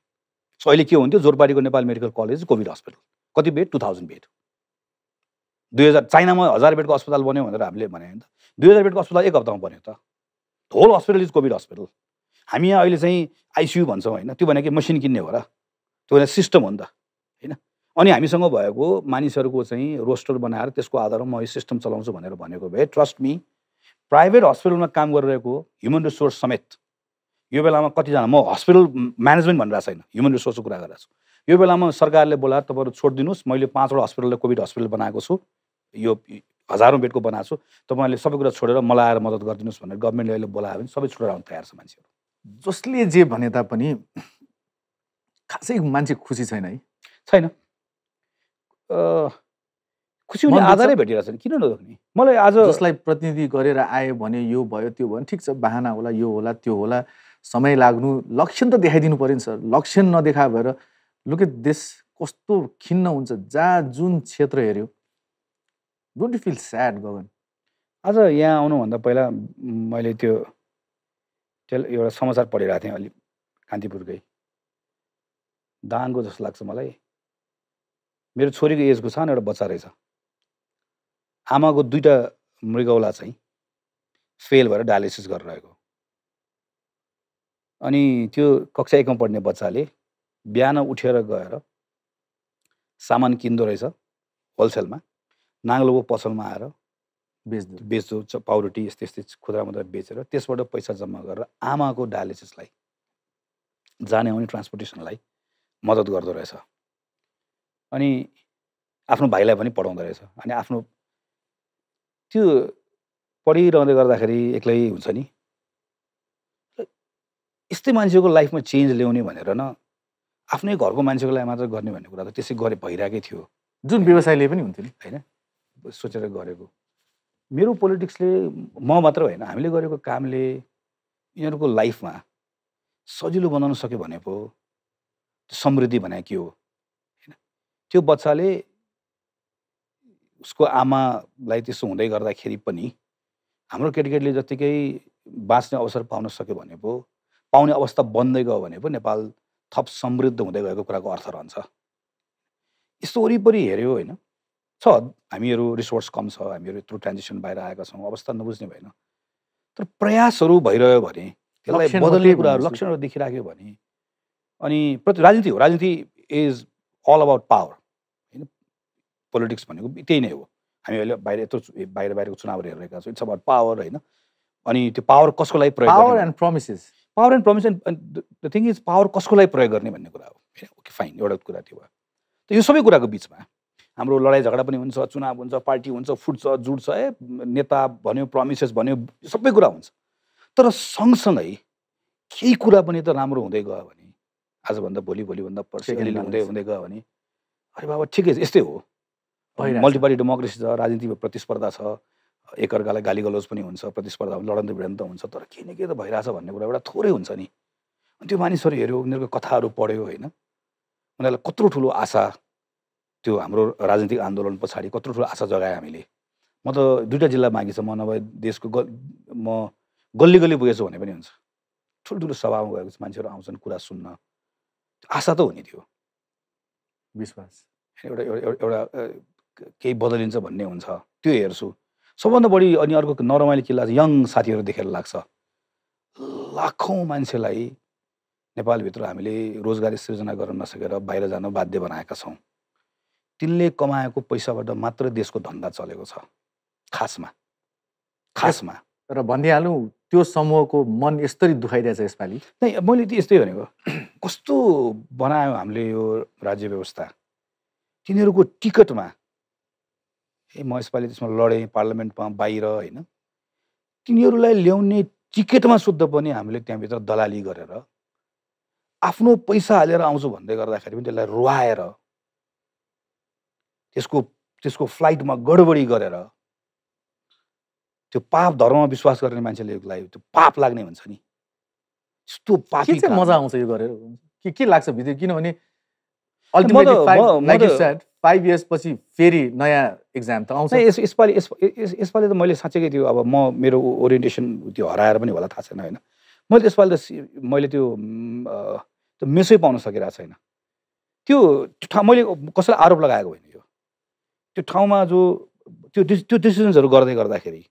सो अहिले के हुन्थ्यो? जोरपाटीको Nepal medical college covid hospital. कति बेड? Two thousand bed. दुई हजार चाइनामा हजार बेडको अस्पताल बन्यो भनेर हामीले भने त। दुई हजार बेडको अस्पताल एक हप्तामा बन्यो त। Whole hospital is covid hospital हामी यहाँ अहिले चाहिँ आइसियु भन्छौँ होइन। त्यो भनेको मसिन किन्ने हो र। त्यो भने सिस्टम हो नि त होइन? अनि हामीसँग भएको मानिसहरूको चाहिँ रोस्टर बनाएर त्यसको आधारमा म यो सिस्टम चलाउँछु भनेर भनेको भए ट्रस्ट मी प्राइभेट हस्पिटलमा काम गरिरहेको ह्युमन रिसोर्स समेत यो बेलामा कतिजना म हस्पिटल म्यानेजमेन्ट भनिरहेको छैन ह्युमन रिसोर्सको कुरा गरिरहेको छु। यो बेलामा सरकारले बोलाएर तपाईँहरू छोडिदिनुहोस् मैले पाँचवटा हस्पिटलले कोभिड हस्पिटल बनाएको छु यो हजारौँ बेडको बनाएको छु तपाईँहरूले सबै कुरा छोडेर मलाई आएर मद्दत गरिदिनुहोस् भनेर गभर्मेन्टले अहिले बोलायो भने सबै छोडेर आउनु तयार छ मान्छेहरू। जसले जे भने तापनि खासै मान्छे खुसी छैन है। छैन। खुसी हुने? आधारै भेटिरहेको छैन किन नदुख्ने? मलाई आज जसलाई प्रतिनिधि गरेर आयो भने यो भयो त्यो भयो ठिक छ बाहना होला यो होला त्यो होला समय लाग्नु लक्षण त देखाइदिनु पऱ्यो नि सर। लक्षण नदेखा भएर लुक दिस कस्तो खिन्न हुन्छ जहाँ जुन क्षेत्र हेऱ्यो। Don't you feel sad Gagan? आज यहाँ आउनुभन्दा पहिला मैले त्यो टेल एउटा समाचार पढिरहेको थिएँ अलिक कान्तिपुरकै। दानको जस्तो लाग्छ मलाई। मेरो छोरीको एजको सानो एउटा बच्चा रहेछ। आमाको दुईवटा मृगौला चाहिँ फेल भएर डायलिसिस गरिरहेको। अनि त्यो कक्षा एकमा पढ्ने बच्चाले बिहान उठेर गएर सामान किन्दो रहेछ होलसेलमा नाङ्लोको पसलमा आएर बेच्दै बेच्दो पाउरोटी यस्तै यस्तै खुद्रा मुद्रा बेचेर त्यसबाट पैसा जम्मा गरेर आमाको डायलिसिसलाई जाने आउने ट्रान्सपोर्टेसनलाई मद्दत गर्दो रहेछ। अनि आफ्नो भाइलाई पनि पढाउँदो रहेछ। अनि आफ्नो त्यो पढिरहँदै गर्दाखेरि एक्लै हुन्छ नि। यस्तै मान्छेको लाइफमा चेन्ज ल्याउने भनेर न आफ्नै घरको मान्छेको लागि मात्र गर्ने भन्ने कुरा त त्यसै गरे भइरहेकै थियो। जुन व्यवसायले पनि हुन्थ्यो नि। होइन? सोचेर गरेको। मेरो पोलिटिक्सले म मात्र होइन हामीले गरेको कामले यिनीहरूको लाइफमा सजिलो बनाउन सक्यो भने पो समृद्धि भने के हो होइन? त्यो बच्चाले उसको आमालाई त्यसो हुँदै गर्दाखेरि पनि हाम्रो केटाकेटीले जत्तिकै बाँच्ने अवसर पाउन सक्यो भने पो पाउने अवस्था बन्दै गयो भने पो नेपाल थप समृद्ध हुँदै गएको कुराको अर्थ रहन्छ। यस्तो वरिपरि हेऱ्यो होइन छ हामीहरू रिसोर्स कम छ हामीहरू यत्रो ट्रान्जिसन बाहिर आएका छौँ अवस्था नबुझ्ने भएन। तर प्रयासहरू भइरह्यो भने त्यसलाई बदल्ने कुराहरू। लक्षणहरू देखिराख्यो भने अनि प्रति राजनीति हो राजनीति इज अल अबाउट पावर होइन? पोलिटिक्स भनेको त्यही नै हो। हामी अहिले बाहिर यत्रो बाहिर बाहिरको चुनावहरू हेरिरहेका छौँ इट्स अबाउट पावर होइन? अनि त्यो पावर कसको लागि प्रयोग power and promises power and promise and the thing is power कसको लागि प्रयोग गर्ने भन्ने कुरा हो? ओके फाइन एउटा कुरा त्यो भयो। त यो सबै कुराको बिचमा हाम्रो लडाइँ झगडा पनि हुन्छ चुनाव हुन्छ पार्टी हुन्छ फुट्छ जुट्छ ए नेता भन्यो प्रमिसेस भन्यो सबै कुरा हुन्छ तर सँगसँगै केही कुरा पनि त राम्रो हुँदै गयो भने आजभन्दा भोलि भोलिभन्दा पर्सि अलिअलि हुँदै. हुँदै गयो भने अरे बाबा ठिकै छ यस्तै हो। मल्टिपार्टी डेमोक्रेसी छ राजनीतिमा प्रतिस्पर्धा छ एकअर्कालाई गाली गलोज पनि हुन्छ प्रतिस्पर्धा लडन्त भिडन्त हुन्छ तर केही न केही त भइरहेछ भन्ने कुरा एउटा थोरै हुन्छ नि त्यो मानिसहरू हेऱ्यो उनीहरूको कथाहरू पढ्यो होइन उनीहरूलाई कत्रो ठुलो आशा त्यो हाम्रो राजनीतिक आन्दोलन पछाडि कत्रो ठुलो आशा जगाएँ हामीले। म त दुइटा जिल्ला बाँकी छ म नभए देशको ग म गल्ली गल्ली पुगेछु भने पनि हुन्छ। ठुल्ठुलो सभामा गएको छ मान्छेहरू आउँछन् कुरा सुन्न। आशा त हो नि त्यो। विश्वास। एउटा एउटा एउटा केही बदलिन्छ भन्ने हुन्छ। त्यो हेर्छु। सबभन्दा बढी अनि अर्को नरमाइलो के लाग्छ यङ साथीहरू देखेर लाग्छ। लाखौँ मान्छेलाई नेपालभित्र हामीले रोजगारी सृजना गर्न नसकेर बाहिर जान बाध्य बनाएका छौँ। तिनले कमाएको पैसाबाट मात्र देशको धन्दा चलेको छ। खासमा। खासमा। र भनिदिइहालौँ त्यो समूहको मन यस्तरी दुखाइरहेछ यसपालि। नै मैले त यस्तै भनेको। कस्तो बनायो हामीले यो राज्य व्यवस्था। तिनीहरूको टिकटमा ए म यसपालि त्यसमा लडेँ पार्लियामेन्टमा बाहिर होइन। तिनीहरूलाई ल्याउने टिकटमा शुद्ध पनि हामीले त्यहाँभित्र दलाली गरेर आफ्नो पैसा हालेर आउँछु भन्दै गर्दाखेरि पनि त्यसलाई रुवाएर त्यसको त्यसको फ्लाइटमा गडबडी गरेर त्यो पाप धर्ममा विश्वास गर्ने मान्छेलाई त्यो पाप लाग्ने हुन्छ नि। यस्तो के पापी। मजा आउँछ यो गरेर? के के लाग्छ भित्र? किनभने फाइभ इयर्स पछि फेरि नयाँ एक्जाम त आउँछ। यस यसपालि यस यस- यसपालि त मैले साँच्चैकै त्यो अब म मेरो ओरिएन्टेसन त्यो हराएर पनि होला थाहा छैन होइन। मैले त यसपालि त मैले त्यो त्यो मेसै पाउन सकिरहेको छैन। त्यो मैले कसैलाई आरोप लगाएको होइन यो। त्यो ठाउँमा जो त्यो डिस- त्यो डिसिजन्सहरू गर्दै गर्दाखेरि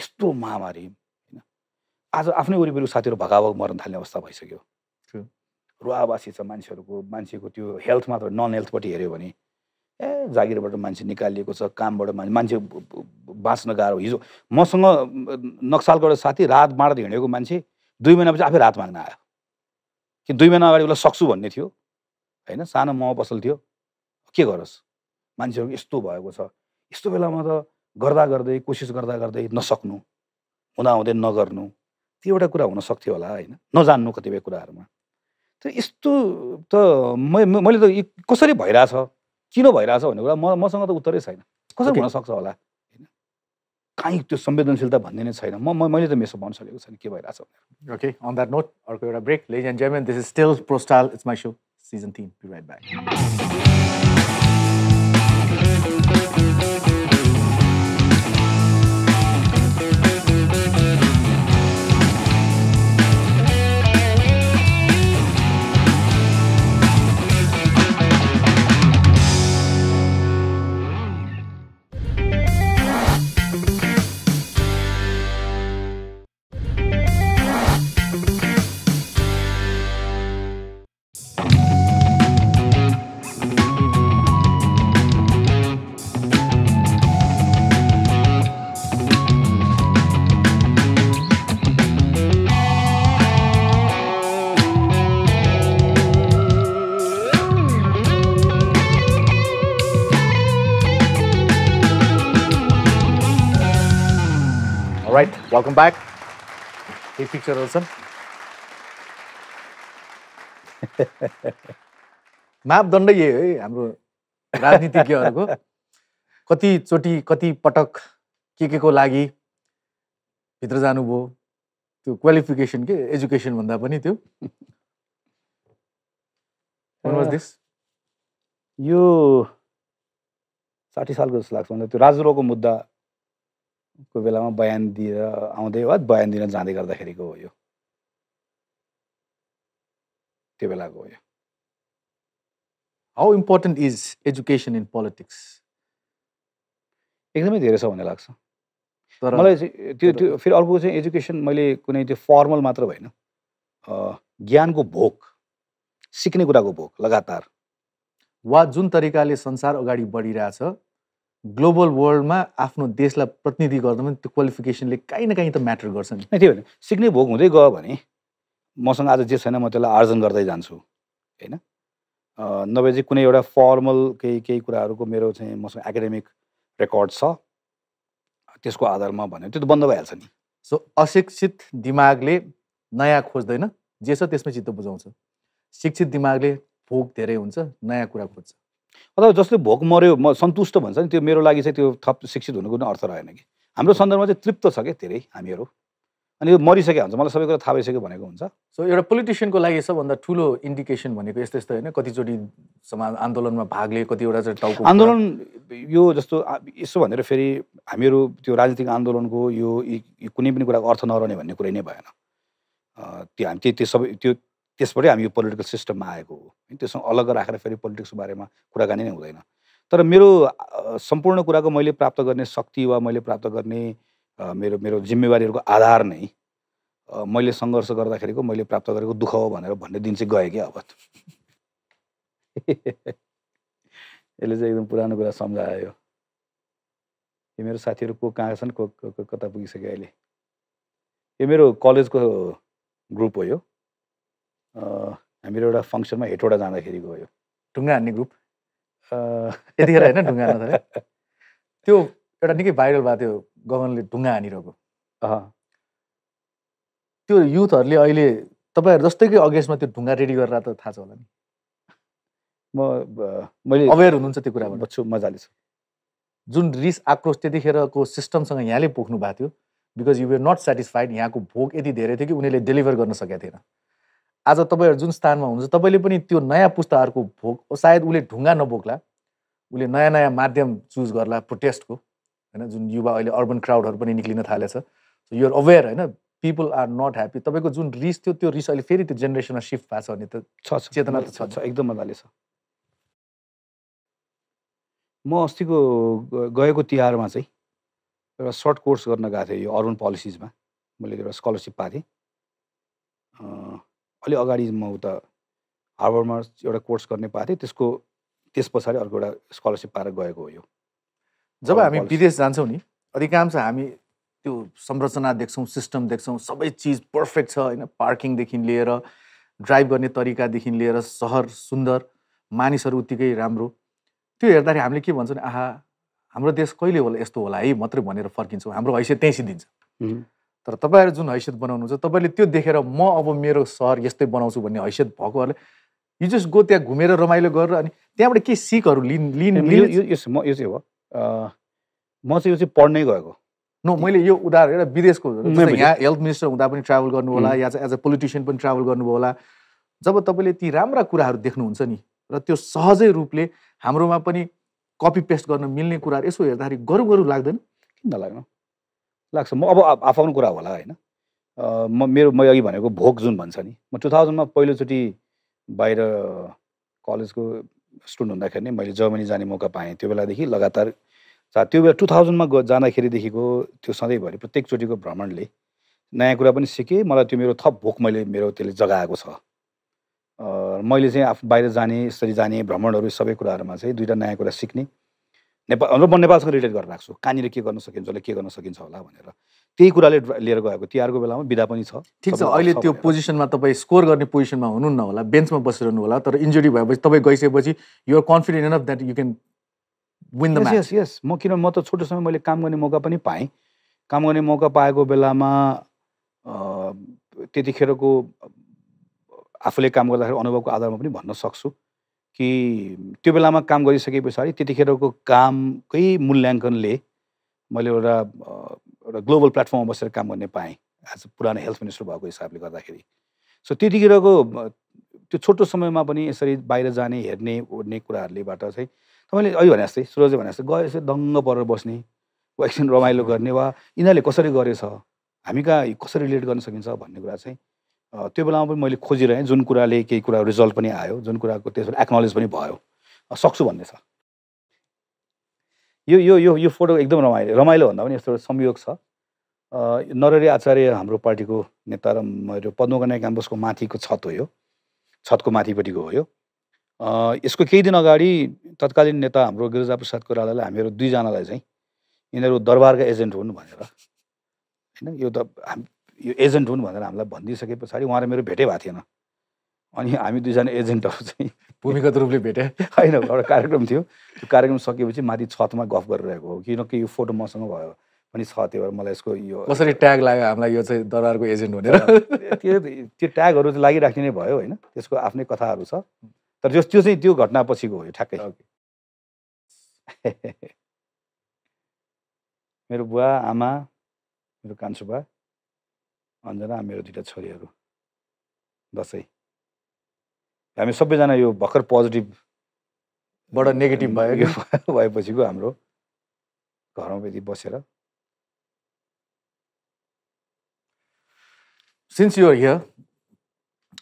यस्तो महामारी होइन? आज आफ्नै वरिपरि साथीहरू भगाभग मर्न थाल्ने अवस्था भइसक्यो. रुवाबासी छ मान्छेहरूको मान्छेको त्यो हेल्थ मात्र नन हेल्थपट्टि हेऱ्यो भने ए जागिरबाट मान्छे निकालिएको छ कामबाट मान्छे मान्छे बाँच्न गाह्रो हिजो मसँग नक्सालको एउटा साथी रात मार्दै हिँडेको मान्छे दुई महिनापछि आफै रात माग्न आयो। कि दुई महिना अगाडि उसलाई सक्छु भन्ने थियो? होइन? सानो मह पसल थियो। के गरोस्? मान्छेहरूको यस्तो भएको छ यस्तो बेलामा त गर्दा गर्दै कोसिस गर्दा गर्दै नसक्नु हुँदा हुँदै नगर्नु त्यो एउटा कुरा हुन सक्थ्यो होला होइन नजान्नु कतिपय कुराहरूमा त यस्तो त मैले त कसरी भइरहेछ किन भइरहेछ भन्ने कुरा म मसँग त उत्तरै छैन कसरी. हुनसक्छ होला होइन काहीँ त्यो संवेदनशीलता भन्ने नै छैन म मैले त मेसो भन्न सकेको छैन के भइरहेछ भनेर Okay, on that note, अर्को एउटा. Ladies and gentlemen, this is still Pro Style. It's my show, season 10. Be Thank you. All right, welcome back. Hey, picture Olson. *laughs* मापदण्ड यही हो है हाम्रो राजनीतिज्ञहरूको कतिचोटि कति पटक के के को लागि भित्र जानुभयो त्यो क्वालिफिकेसन के एजुकेसन भन्दा पनि त्यो When was this? यो साठी सालको जस्तो लाग्छ मलाई त्यो राजुरोको मुद्दाको बेलामा बयान दिएर आउँदै वा बयान दिन जाँदै गर्दाखेरिको हो यो। त्यो बेलाको हो यो। How important is education in politics? एकदमै धेरै छ भन्ने लाग्छ। तर मलाई चाहिँ त्यो त्यो फेरि अर्को चाहिँ एजुकेसन मैले कुनै त्यो फर्मल मात्र भएन। अ, ज्ञानको भोक सिक्ने कुराको भोक लगातार। वा जुन तरिकाले संसार अगाडि बढिरहेछ ग्लोबल वर्ल्डमा आफ्नो देशलाई प्रतिनिधि गर्दा पनि त्यो क्वालिफिकेसनले काहीँ न काहीँ त म्याटर गर्छ नि। त्यही भने सिक्ने भोक हुँदै गयो भने मसँग आज जे छैन म त्यसलाई आर्जन गर्दै जान्छु होइन? नभए चाहिँ कुनै एउटा फर्मल केही केही कुराहरूको मेरो चाहिँ मसँग एकाडेमिक रेकर्ड छ त्यसको आधारमा भन्यो त्यो त बन्द भइहाल्छ नि। सो अशिक्षित दिमागले नयाँ खोज्दैन जे छ त्यसमै चित्त बुझाउँछ। शिक्षित दिमागले भोक धेरै हुन्छ नयाँ कुरा खोज्छ। अथवा जसले भोक मऱ्यो म सन्तुष्ट भन्छ नि त्यो मेरो लागि चाहिँ त्यो थप शिक्षित हुनुको कुनै अर्थ रहेन कि। हाम्रो सन्दर्भमा चाहिँ तृप्त छ क्या धेरै हामीहरू। अनि यो मरिसकेको हुन्छ मलाई सबै कुरा थाहा भइसक्यो भनेको हुन्छ। सो एउटा पोलिटिसियनको लागि सबभन्दा ठुलो इन्डिकेसन भनेको यस्तो यस्तो होइन? कतिचोटि समाज आन्दोलनमा भाग लिए कतिवटा चाहिँ टाउको आन्दोलन यो जस्तो यसो भनेर फेरि हामीहरू त्यो राजनीतिक आन्दोलनको यो कुनै पनि कुराको अर्थ नरहने भन्ने कुरै नै भएन। त्यो हामी त्यो त्यो सबै त्यो त्यसबाटै हामी यो पोलिटिकल सिस्टममा आएको हो। है, त्योसँग अलग राखेर फेरि पोलिटिक्सको बारेमा कुराकानी नै हुँदैन। तर मेरो सम्पूर्ण कुराको मैले प्राप्त गर्ने शक्ति वा मैले प्राप्त गर्ने मेरो मेरो जिम्मेवारीहरूको आधार नै मैले सङ्घर्ष गर्दाखेरिको मैले प्राप्त गरेको दुःख हो भनेर भन्ने दिन चाहिँ गएँ क्या अब *laughs* यसले चाहिँ एकदम पुरानो कुरा सम्झायो। यो मेरो साथीहरू को कहाँ छन् को कता पुगिसक्यो अहिले? यो मेरो कलेजको ग्रुप हो यो। हामीहरू एउटा फङ्सनमा हेटवटा जाँदाखेरि गयो। ढुङ्गा हान्ने ग्रुप यतिखेर होइन ढुङ्गा हान्न थाल्यो त्यो एउटा निकै भाइरल भएको थियो गगनले ढुङ्गा हानिरहेको। त्यो युथहरूले अहिले तपाईँहरू जस्तैकै अगेन्स्टमा त्यो ढुङ्गा रेडी गरेर त थाहा छ होला नि? म मैले अवेर हुनुहुन्छ त्यो कुराबाट? बच्छु मजाले छु जुन रिस आक्रोश त्यतिखेरको सिस्टमसँग यहाँले पोख्नु भएको थियो because you were not satisfied यहाँको भोक यति धेरै थियो कि उनीहरूले डेलिभर गर्न सकेका थिएन। आज तपाईँहरू जुन स्थानमा हुनुहुन्छ तपाईँले पनि त्यो नयाँ पुस्ताहरूको भोक सायद उसले ढुङ्गा नबोक्ला उसले नयाँ नयाँ माध्यम चुज गर्ला प्रोटेस्टको होइन जुन युवा अहिले अर्बन क्राउडहरू पनि निक्लिन थालेछ। सो युआर अवेर होइन पिपल आर नट ह्याप्पी तपाईँको जुन रिस थियो त्यो रिस अहिले फेरि त्यो जेनेरेसनमा सिफ्ट भएको छ भने त छ चेतना त छ। एकदम मजाले छ। म अस्तिको गएको तिहारमा चाहिँ एउटा सर्ट कोर्स गर्न गएको थिएँ यो अर्बन पोलिसिजमा मैले एउटा स्कलरसिप पाएको थिएँ। अलि अगाडि म उता हार्वर्डमा एउटा कोर्स गर्ने पाएको थिएँ। त्यसको त्यस पछाडि अर्को एउटा स्कलरसिप पाएर गएको हो यो। जब हामी. विदेश जान्छौँ नि अधिकांश हामी त्यो संरचना देख्छौँ सिस्टम देख्छौँ सबै चिज पर्फेक्ट छ होइन। पार्किङदेखि लिएर ड्राइभ गर्ने तरिकादेखि लिएर सहर सुन्दर मानिसहरू उत्तिकै राम्रो। त्यो हेर्दाखेरि हामीले के भन्छौँ भने आहा हाम्रो देश कहिले होला यस्तो होला है मात्रै भनेर फर्किन्छौँ। हाम्रो हैसियत त्यहीँ सिद्धिन्छ तर तपाईँहरू जुन हैसियत बनाउनुहुन्छ तपाईँले त्यो देखेर म अब मेरो सहर यस्तै बनाउँछु भन्ने हैसियत भएकोहरूले यु जस्ट गो त्यहाँ घुमेर रमाइलो गरेर अनि त्यहाँबाट केही सिकहरू लिन लिन यो लिने यो- यो- म यो चाहिँ हो। म चाहिँ यो चाहिँ पढ्नै गएको। नो मैले यो उदाहरण एउटा विदेशको। यहाँ हेल्थ मिनिस्टर हुँदा पनि ट्राभल गर्नु होला. या चाहिँ एज अ पोलिटिसियन पनि ट्राभल गर्नुभयो होला जब तपाईँले ती राम्रा कुराहरू देख्नुहुन्छ नि र त्यो सहजै रूपले हाम्रोमा पनि कपी पेस्ट गर्न मिल्ने कुराहरू यसो हेर्दाखेरि गरौँ गरौँ लाग्दैन? किन नलाग्नु लाग्छ। म अब आफ्नो कुरा होला होइन। म मेरो म अघि भनेको भोक जुन भन्छ नि म टु थाउजन्डमा पहिलोचोटि बाहिर कलेजको स्टुडेन्ट हुँदाखेरि नै मैले जर्मनी जाने मौका पाएँ। त्यो बेलादेखि लगातार त्यो बेला टु थाउजन्डमा ग जाँदाखेरिदेखिको त्यो सधैँभरि प्रत्येकचोटिको भ्रमणले नयाँ कुरा पनि सिकेँ। मलाई त्यो मेरो थप भोक मैले मेरो त्यसले जगाएको छ। मैले चाहिँ आफू बाहिर जाने यसरी जाने भ्रमणहरू सबै कुराहरूमा चाहिँ दुइटा नयाँ कुरा सिक्ने। नेपाल म नेपालसँग रिलेट गरेर राख्छु। कहाँनिर के गर्न सकिन्छ होला के गर्न सकिन्छ होला भनेर। त्यही कुराले लिएर गएको। तिहारको बेलामा बिदा पनि छ। ठिक छ। अहिले त्यो। पोजिसनमा तपाईँ स्कोर गर्ने पोजिसनमा हुनुहुन्न होला बेन्चमा बसिरहनु होला तर इन्जुरी भएपछि तपाईँ गइसकेपछि you're confident enough that you can win the yes yes म किन म त छोटो समय मैले काम गर्ने मौका पनि पाएँ। काम गर्ने मौका पाएको बेलामा त्यतिखेरको आफूले काम गर्दाखेरि अनुभवको आधारमा पनि भन्न सक्छु। कि त्यो बेलामा काम गरिसके पछाडि त्यतिखेरको कामकै मूल्याङ्कनले मैले एउटा एउटा ग्लोबल प्लेटफर्ममा बसेर काम गर्ने पाएँ अ पुरानो हेल्थ मिनिस्टर भएको हिसाबले गर्दाखेरि। सो त्यतिखेरको त्यो छोटो समयमा पनि यसरी बाहिर जाने हेर्ने ओर्ने कुराहरूलेबाट चाहिँ तपाईँले अघि भने जस्तै सुरजले भने जस्तै गएर यसरी दङ्ग परेर बस्ने वा एकछिन रमाइलो गर्ने वा यिनीहरूले कसरी गरेछ हामी कहाँ कसरी रिलेट गर्न सकिन्छ भन्ने कुरा चाहिँ त्यो बेलामा पनि मैले खोजिरहेँ जुन कुराले केही कुरा रिजल्ट पनि आयो जुन कुराको त्यसबाट एक्नोलेज पनि भयो। सक्छु भन्ने छ। यो यो यो यो फोटो एकदम रमाइलो रमाइलो भन्दा पनि यस्तो एउटा संयोग छ। नरहरी आचार्य हाम्रो पार्टीको नेता र मेरो पद्मकन्या क्याम्पसको माथिको छत हो यो। छतको माथिपट्टिको हो यो। यसको केही दिन अगाडि तत्कालीन नेता हाम्रो गिरिजा प्रसाद कोइरालाले हामीहरू दुईजनालाई चाहिँ यिनीहरू दरबारका एजेन्ट हुन् भनेर। होइन यो त यो एजेन्ट हुन् भनेर हामीलाई भनिदिइसके पछाडि उहाँ र मेरो भेटै भएको थिएन। अनि हामी दुईजना एजेन्टहरू चाहिँ। भूमिगत रूपले भेटे। होइन एउटा कार्यक्रम थियो। त्यो कार्यक्रम सकिएपछि माथि छतमा गफ गरिरहेको हो किनकि यो फोटो मसँग भयो। पनि छ त्यो भएर मलाई यसको यो कसरी ट्याग लाग्यो हामीलाई यो चाहिँ दरबारको एजेन्ट भनेर? त्यो त्यो ट्यागहरू चाहिँ लागिराख्ने नै भयो होइन। त्यसको आफ्नै कथाहरू छ। तर त्यो त्यो चाहिँ त्यो घटना पछिको हो यो ठ्याक्कै। *laughs* मेरो बुवा आमा मेरो कान्छो बुवा अन्जना मेरो दुइटा छोरीहरू। दसैँ। हामी सबैजना यो भर्खर पोजिटिभ बाट नेगेटिभ भयो कि यो *laughs* भएपछिको हाम्रो घरमा यदि बसेर। सिन्स युआर हियर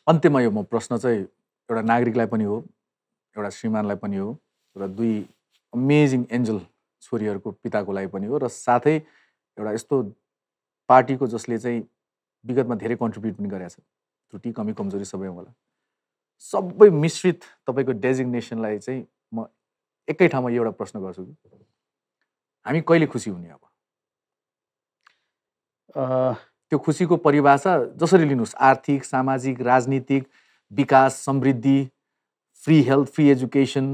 अन्त्यमा यो म प्रश्न चाहिँ एउटा नागरिकलाई पनि हो एउटा श्रीमानलाई पनि हो र दुई अमेजिङ एन्जल छोरीहरूको पिताको लागि पनि हो र साथै एउटा यस्तो पार्टीको जसले चाहिँ विगतमा धेरै कन्ट्रिब्युट पनि गरेको छ त्रुटि कमी कमजोरी सबै होला। सबै मिश्रित तपाईँको डेजिग्नेसनलाई चाहिँ म एकै ठाउँमा एउटा प्रश्न गर्छु कि? हामी कहिले खुसी हुने अब? त्यो खुसीको परिभाषा जसरी लिनुहोस्। आर्थिक सामाजिक राजनीतिक विकास समृद्धि free health free education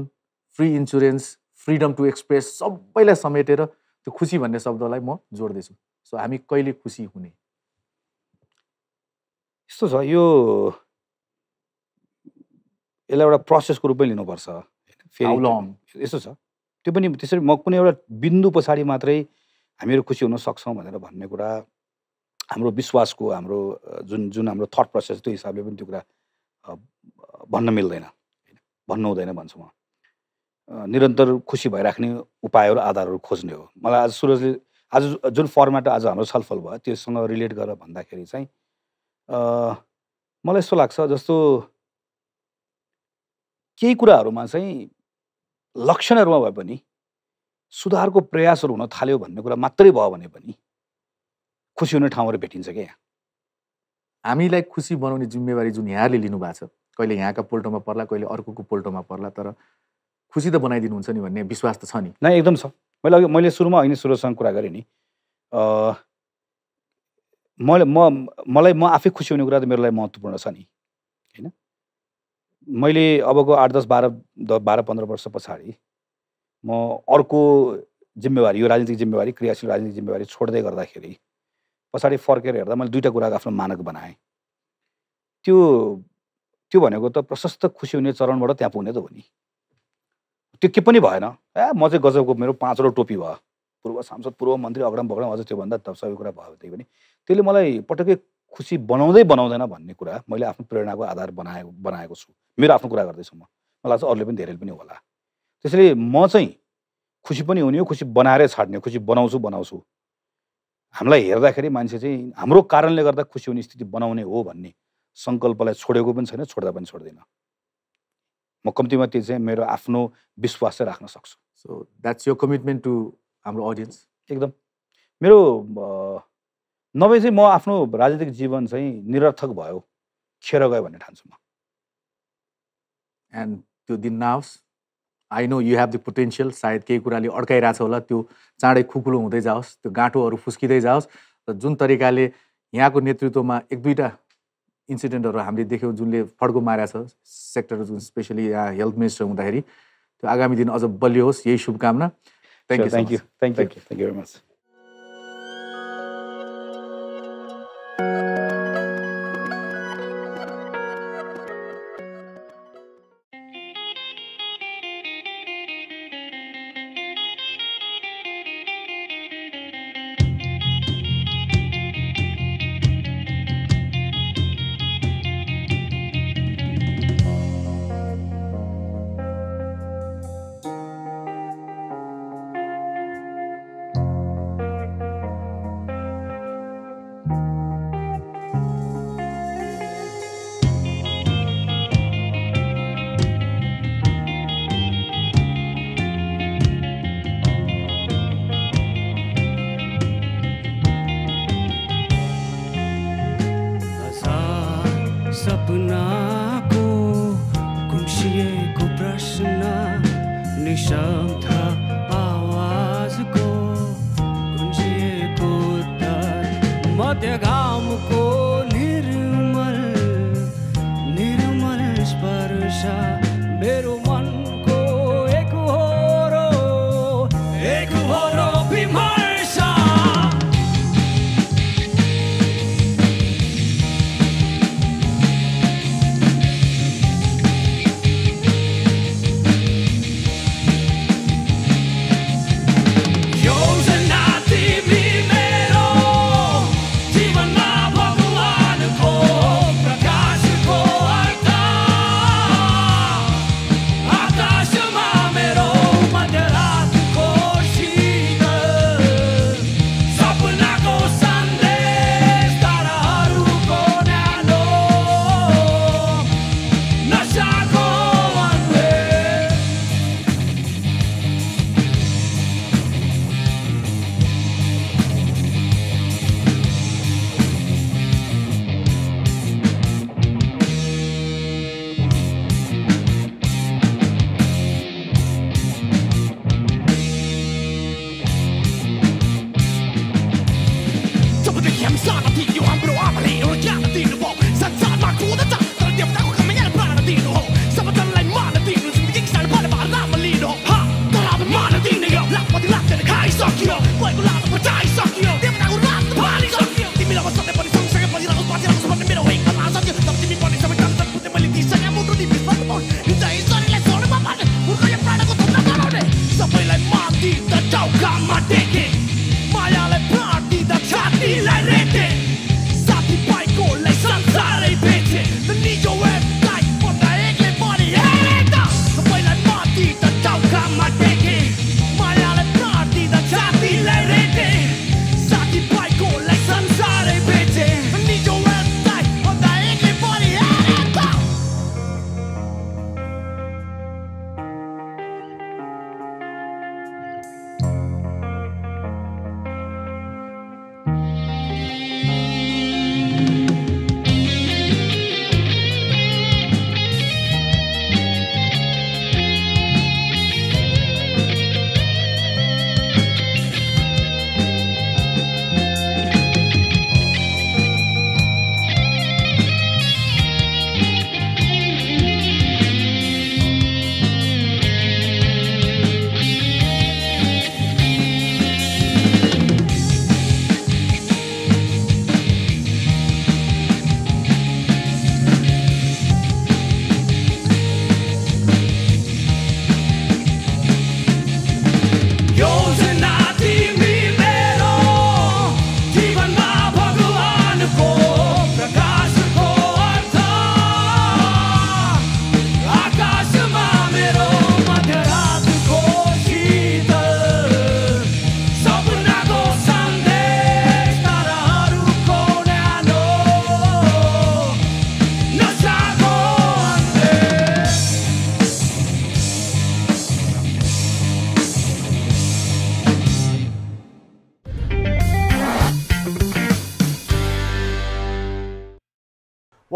free insurance freedom to express सबैलाई समेटेर त्यो खुसी भन्ने शब्दलाई म जोड्दैछु। सो हामी कहिले खुसी हुने? यस्तो छ यो यसलाई एउटा प्रोसेसको रूपमै लिनुपर्छ फेरि? यस्तो छ त्यो पनि त्यसरी म कुनै एउटा बिन्दु पछाडि मात्रै हामीहरू खुसी हुन सक्छौँ भनेर भन्ने कुरा हाम्रो विश्वासको हाम्रो जुन जुन हाम्रो थट प्रोसेस त्यो हिसाबले पनि त्यो कुरा भन्न मिल्दैन होइन? भन्नु हुँदैन भन्छु म निरन्तर खुसी भइराख्ने उपायहरू आधारहरू खोज्ने हो मलाई आज सुरजले आज जुन फर्मेट आज हाम्रो छलफल भयो त्योसँग रिलेट गरेर भन्दाखेरि चाहिँ मलाई यस्तो लाग्छ जस्तो केही कुराहरूमा चाहिँ लक्षणहरूमा भए पनि सुधारको प्रयासहरू हुन थाल्यो भन्ने कुरा मात्रै भयो भने पनि खुसी हुने ठाउँहरू भेटिन्छ क्या यहाँ। हामीलाई खुसी बनाउने जिम्मेवारी जुन यहाँले लिनुभएको छ कहिले यहाँका पोल्टोमा पर्ला कहिले अर्कोको पोल्टोमा पर्ला तर खुसी त बनाइदिनुहुन्छ नि भन्ने विश्वास त छ नि। नै एकदम छ। मैले अघि मैले सुरुमा होइन सुरुसँग कुरा गरेँ नि। मैले म मलाई म आफै खुसी हुने कुरा त मेरो लागि महत्त्वपूर्ण छ नि होइन? मैले अबको आठ दस बाह्र द बाह्र पन्ध्र वर्ष पछाडि म अर्को जिम्मेवारी यो राजनीतिक जिम्मेवारी क्रियाशील राजनीतिक जिम्मेवारी छोड्दै गर्दाखेरि पछाडि फर्केर हेर्दा मैले दुइटा कुराको आफ्नो मानक बनाएँ। त्यो त्यो भनेको त प्रशस्त खुसी हुने चरणबाट त्यहाँ पुग्ने त हो नि। त्यो के पनि भएन। ए म चाहिँ गजबको मेरो पाँचवटा टोपी भयो। पूर्व सांसद पूर्व मन्त्री अगडम बगडम अझ त्योभन्दा त सबै कुरा भयो त्यही पनि। त्यसले मलाई पटक्कै खुसी बनाउँदै बनाउँदैन भन्ने कुरा मैले आफ्नो प्रेरणाको आधार बनाएको बनाएको छु। मेरो आफ्नो कुरा गर्दैछु म। मलाई लाग्छ अरूले पनि धेरै पनि होला। त्यसैले म चाहिँ खुसी पनि हुने हो खुसी बनाएरै छाड्ने खुसी बनाउँछु बनाउँछु। हामीलाई हेर्दाखेरि मान्छे चाहिँ हाम्रो कारणले गर्दा खुसी हुने स्थिति बनाउने हो भन्ने सङ्कल्पलाई छोडेको पनि छैन छोड्दा पनि छोड्दैन। म कम्तीमा त्यो चाहिँ मेरो आफ्नो विश्वास चाहिँ राख्न सक्छु। सो द्याट्स यो कमिटमेन्ट टु हाम्रो अडियन्स एकदम। मेरो नभए चाहिँ म आफ्नो राजनीतिक जीवन चाहिँ निरर्थक भयो। खेर गयो भन्ने ठान्छु म। एन्ड त्यो दिन नआओस्। I know you have the potential सायद केही कुराले अड्काइरहेछ होला। त्यो चाँडै खुकुलो हुँदै जाओस्। त्यो गाँठोहरू फुस्किँदै जाओस्। र जुन तरिकाले यहाँको नेतृत्वमा एक दुईवटा इन्सिडेन्टहरू हामीले देख्यौँ जुनले फड्को मारेको छ सेक्टर जुन स्पेसली यहाँ हेल्थ मिनिस्टर हुँदाखेरि। त्यो आगामी दिन अझ बलियो होस्। यही शुभकामना। Thank sure, you. So thank much. you. Thank, you. Thank you very much.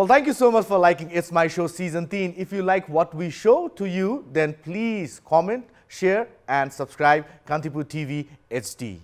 Well, thank you so much for liking It's My Show Season 10. If you like what we show to you, then please comment, share, and subscribe Kantipur TV HD.